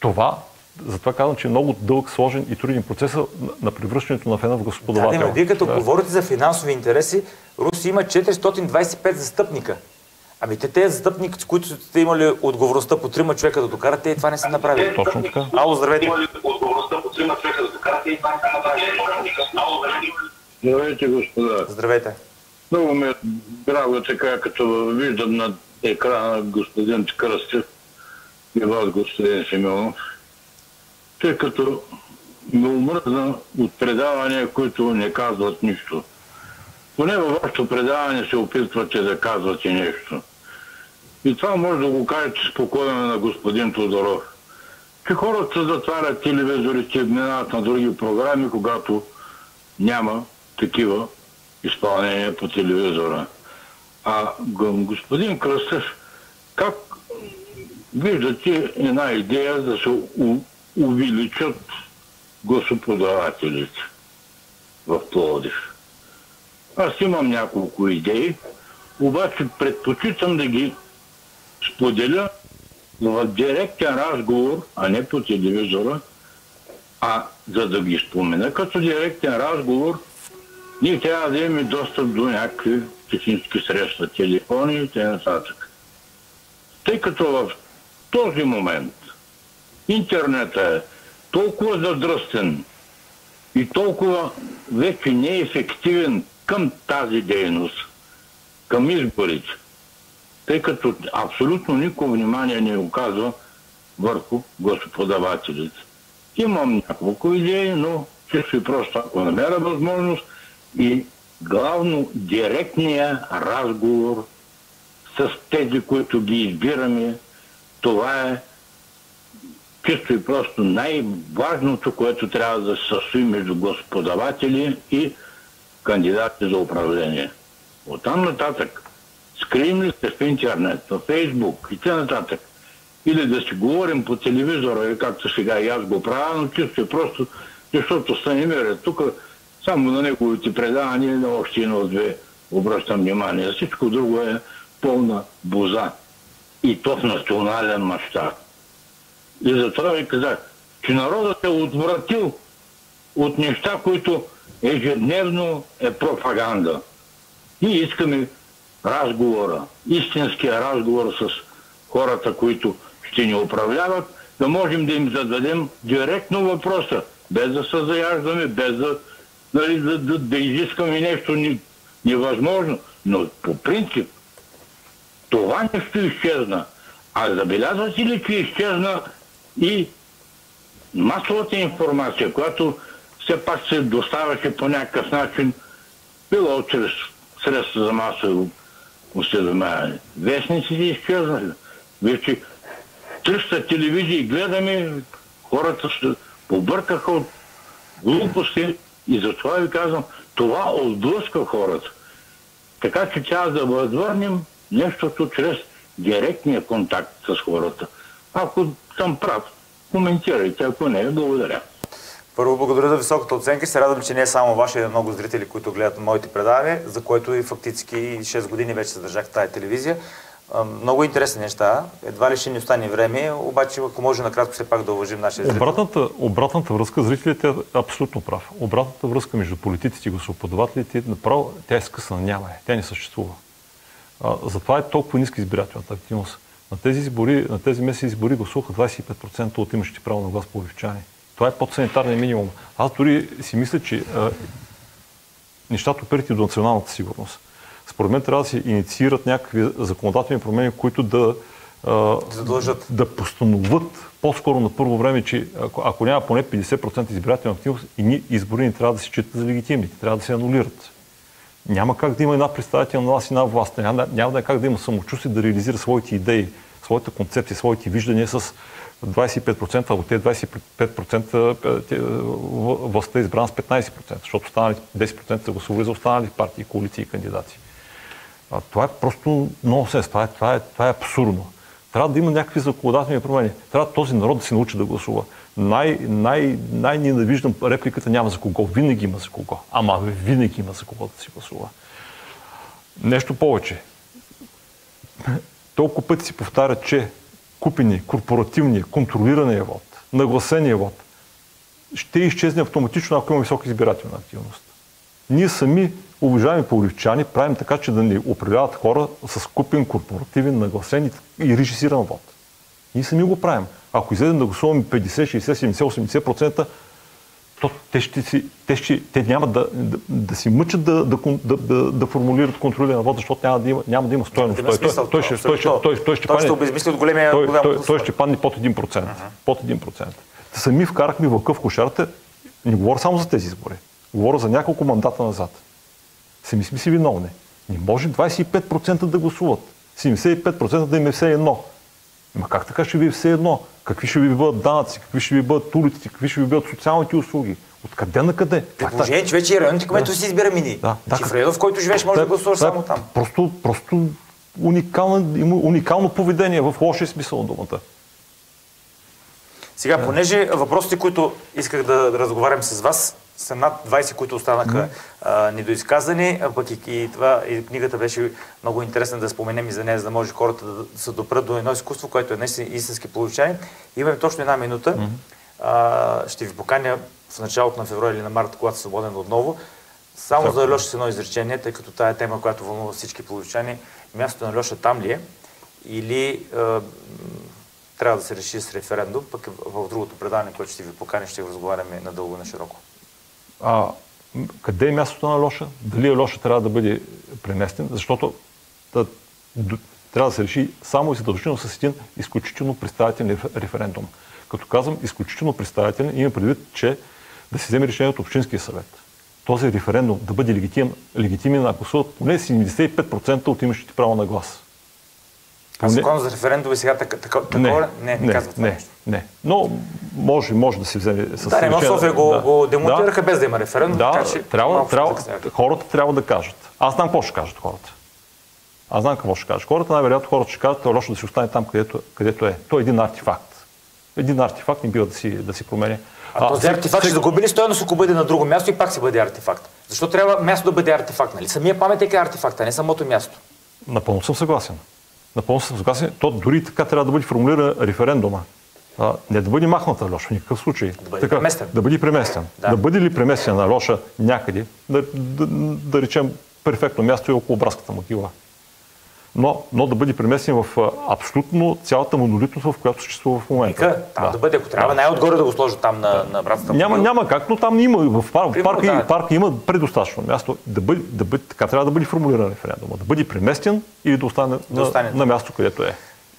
Това затова казвам, че е много дълъг, сложен и труден процес на превръщането на фена в господавател. Да, вие като да. говорите за финансови интереси, Руси има 425 застъпника. Ами те тези застъпници, които сте имали отговорността по трима човека да докарат, те и това не са направили. Точно така. Ало, здравейте. Имали отговорността по трима човека да докарат, те и това не са направили. Здравейте, господа. Здравейте. Много ме драго така, като виждам на екрана господин Кръстев и вас, господин Симеонов, тъй като ме умръзна от предавания, които не казват нищо. Поне във вашето предаване се опитвате да казвате нещо. И това може да го кажете спокойно на господин Тодоров. Че хората затварят телевизорите и минават на други програми, когато няма такива изпълнения по телевизора. А господин Кръстев, как виждате една идея да се увеличат гласоподавателите в Плодив? Аз имам няколко идеи, обаче предпочитам да ги споделя в директен разговор, а не по телевизора, а за да ги спомена като директен разговор, ние трябва да имаме достъп до някакви технически средства, телефони и т.н. Тъй като в този момент интернет е толкова задръстен и толкова вече неефективен към тази дейност, към изборите, тъй като абсолютно никой внимание не оказва върху господавателите. Имам няколко идеи, но чисто и просто, ако намеря възможност и главно директния разговор с тези, които ги избираме, това е чисто и просто най-важното, което трябва да се състои между господаватели и кандидати за управление. Оттам нататък, скрием ли сте в интернет, в Фейсбук и т.н. Или да си говорим по телевизора, както сега и аз го правя, но чисто и просто, защото Станимир е тук, само на неговите предавания на още едно-две обръщам внимание. Всичко друго е пълна боза. И то в национален мащаб. И затова ви казах, че народът е отвратил от неща, които ежедневно е пропаганда. Ние искаме разговора, истинския разговор с хората, които ще ни управляват, да можем да им зададем директно въпроса, без да се заяждаме, без да, нали, да, да, да изискаме нещо невъзможно. Но по принцип това нещо изчезна. А забелязвате ли, че изчезна и масовата информация, която все пак се доставяше по някакъв начин, било чрез средства за масово осведомяване. Вестниците изчезнаха. Вече 300 телевизии гледаме, хората се побъркаха от глупости и затова ви казвам, това отблъска хората. Така че трябва да възвърнем нещото чрез директния контакт с хората. Ако съм прав, коментирайте, ако не, благодаря. Първо благодаря за високата оценка. Се радвам, че не е само ваши, а много зрители, които гледат моите предавания, за което и фактически 6 години вече се тази телевизия. Много интересни неща. Едва ли ще ни остане време, обаче ако може накратко все пак да уважим нашия зрител. Обратната, обратната връзка, зрителите е абсолютно прав. Обратната връзка между политиците и гласоподавателите, направо, тя е скъсана, няма е. Тя не съществува. А, затова е толкова ниска избирателната активност. На тези, избори, на тези месеци избори гласуваха 25% от имащите право на глас по Това е под санитарния минимум. Аз дори си мисля, че а, нещата оперите до националната сигурност според мен трябва да се инициират някакви законодателни промени, които да, Задължат. да постановят по-скоро на първо време, че ако, ако няма поне 50% избирателна активност, и избори не трябва да се считат за легитимни, трябва да се анулират. Няма как да има една представителна власт и една власт. Няма, няма да е как да има самочувствие да реализира своите идеи, своята концепция, своите виждания с 25%, а от тези 25% властта е избрана с 15%, защото останали 10% са гласували за останали партии, коалиции и кандидати. А, това е просто нонсенс, това е, това, е, това е абсурдно. Трябва да има някакви законодателни промени. Трябва този народ да се научи да гласува. Най, най, най-ненавиждам репликата няма за кого. Винаги има за кого. Ама винаги има за кого да си гласува. Нещо повече. Толкова пъти си повтаря, че купени, корпоративния, контролирания вод, нагласения вод, ще изчезне автоматично, ако има висока избирателна активност. Ние сами уважаеми поливчани, правим така, че да ни управляват хора с купен, корпоративен, нагласен и режисиран вод. Ние сами го правим. Ако излезем да гласуваме 50, 60, 70, 80%, то те, ще си, те, ще, те няма да, да, да си мъчат да, да, да, да, да формулират контролиран вод, защото няма да има, няма да има стоеност. Той, той, той, ще, той, ще, той, той ще падне, ще обезмисли от големия той, той, той, ще падне под 1%. Uh-huh. Под 1%. Сами вкарахме вълка в кошарата. Не говоря само за тези избори. Говоря за няколко мандата назад сами сме си виновни. Не може 25% да гласуват. 75% да им е все едно. Ма как така ще ви е все едно? Какви ще ви бъдат данъци, какви ще ви бъдат улиците, какви ще ви бъдат социалните услуги? Откъде на къде? При положение, че вече и районите кмето да. си избира мини. Да, да, че в района, в който живееш, може да, да гласуваш да, само там. Просто, просто уникално, уникално поведение в лошия смисъл на думата. Сега, понеже въпросите, които исках да разговарям с вас, са над 20, които останаха а, недоизказани, а пък и, и, това, и книгата беше много интересна да споменем и за нея, за да може хората да, се допрат до едно изкуство, което е наистина истински получаване. Имаме точно една минута. А, ще ви поканя в началото на февруари или на март, когато е свободен отново. Само за Леша с едно изречение, тъй като тая тема, която вълнува всички получани. Мястото на Леша там ли е? Или а, трябва да се реши с референдум, пък в другото предаване, което ще ви поканя, ще го разговаряме надълго на широко. А, къде е мястото на Лоша? Дали е Лоша трябва да бъде преместен? Защото да, трябва да се реши само и задължително с един изключително представителен реф- референдум. Като казвам изключително представителен, има предвид, че да се вземе решение от Общинския съвет. Този референдум да бъде легитим, легитимен, ако са поне 75% от имащите право на глас. А Не- закон за референдум и сега така, така, такова не, не, казва това не, не. Но може, може да се вземе с Да, не, но София го, да. го демонтираха Да. без да има референдум. Да, така че трябва, трябва, хората трябва да кажат. Аз знам какво ще кажат хората. Аз знам какво ще кажат хората. Най-вероятно хората ще кажат, лошо да си остане там, където, където е. Той е един артефакт. Един артефакт не бива да си, да си променя. А, този всеки- артефакт ще загуби ли стоеност, ако бъде на друго място и пак си бъде артефакт? Защо трябва място да бъде артефакт? Нали? Самия паметник е артефакт, а не самото място. Напълно съм съгласен. Напълно съм съгласен. То дори така трябва да бъде формулиран референдума. А, не да бъде махната Лоша в никакъв случай. Да бъде преместен. Да бъде преместен. Да. Да. бъде ли преместен на Лоша някъде, да, да, да речем перфектно място е около братската могила. Но, но да бъде преместен в абсолютно цялата монолитност, в която съществува в момента. Нека там да, бъде, ако трябва най-отгоре да го сложат там на, на братствата. Няма, няма как, но там има, в, пар, в Примерно, парка, да. да. парка има предостатъчно място. Да бъде, да бъде, така трябва да бъде формулиран референдума. Да бъде преместен или да остане, Да остане на, там. на място, където е.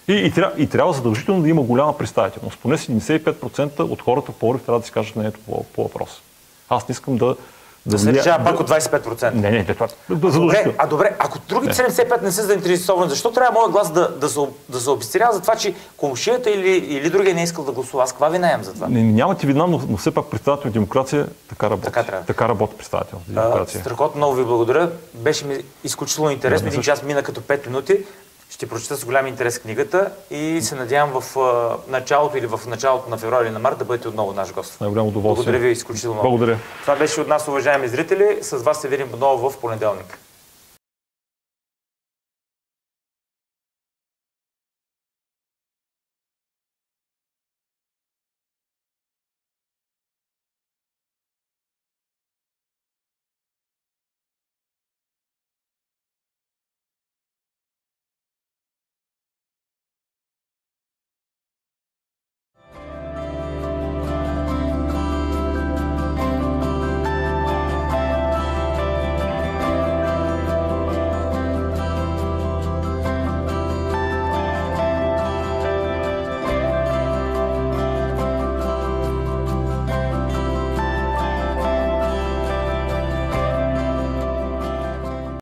И, и, трябва, и трябва задължително да има голяма представителност. Поне 75% от хората в Пловдив трябва да си кажат мнението по, по въпроса. Аз не искам да... Да се влия- решава пак от 25%. Не, не, не, това. Добре, а добре, ако другите 75 не са заинтересовани, защо трябва моят глас да, да, се, да се обесценява за това, че комшията или, или другия не е искал да гласува? Аз каква вина имам за това? Не, нямате вина, но, но все пак представителна демокрация така работи. Така трябва. Така работи представителната А, демокрация. Страхотно много ви благодаря. Беше ми изключително интересно. Един час мина като 5 минути. Ще прочета с голям интерес книгата и се надявам в началото или в началото на февруари или на март да бъдете отново наш гост. Най-голямо удоволствие. Благодаря ви изключително. Благодаря. Това беше от нас, уважаеми зрители. С вас се видим отново в понеделник.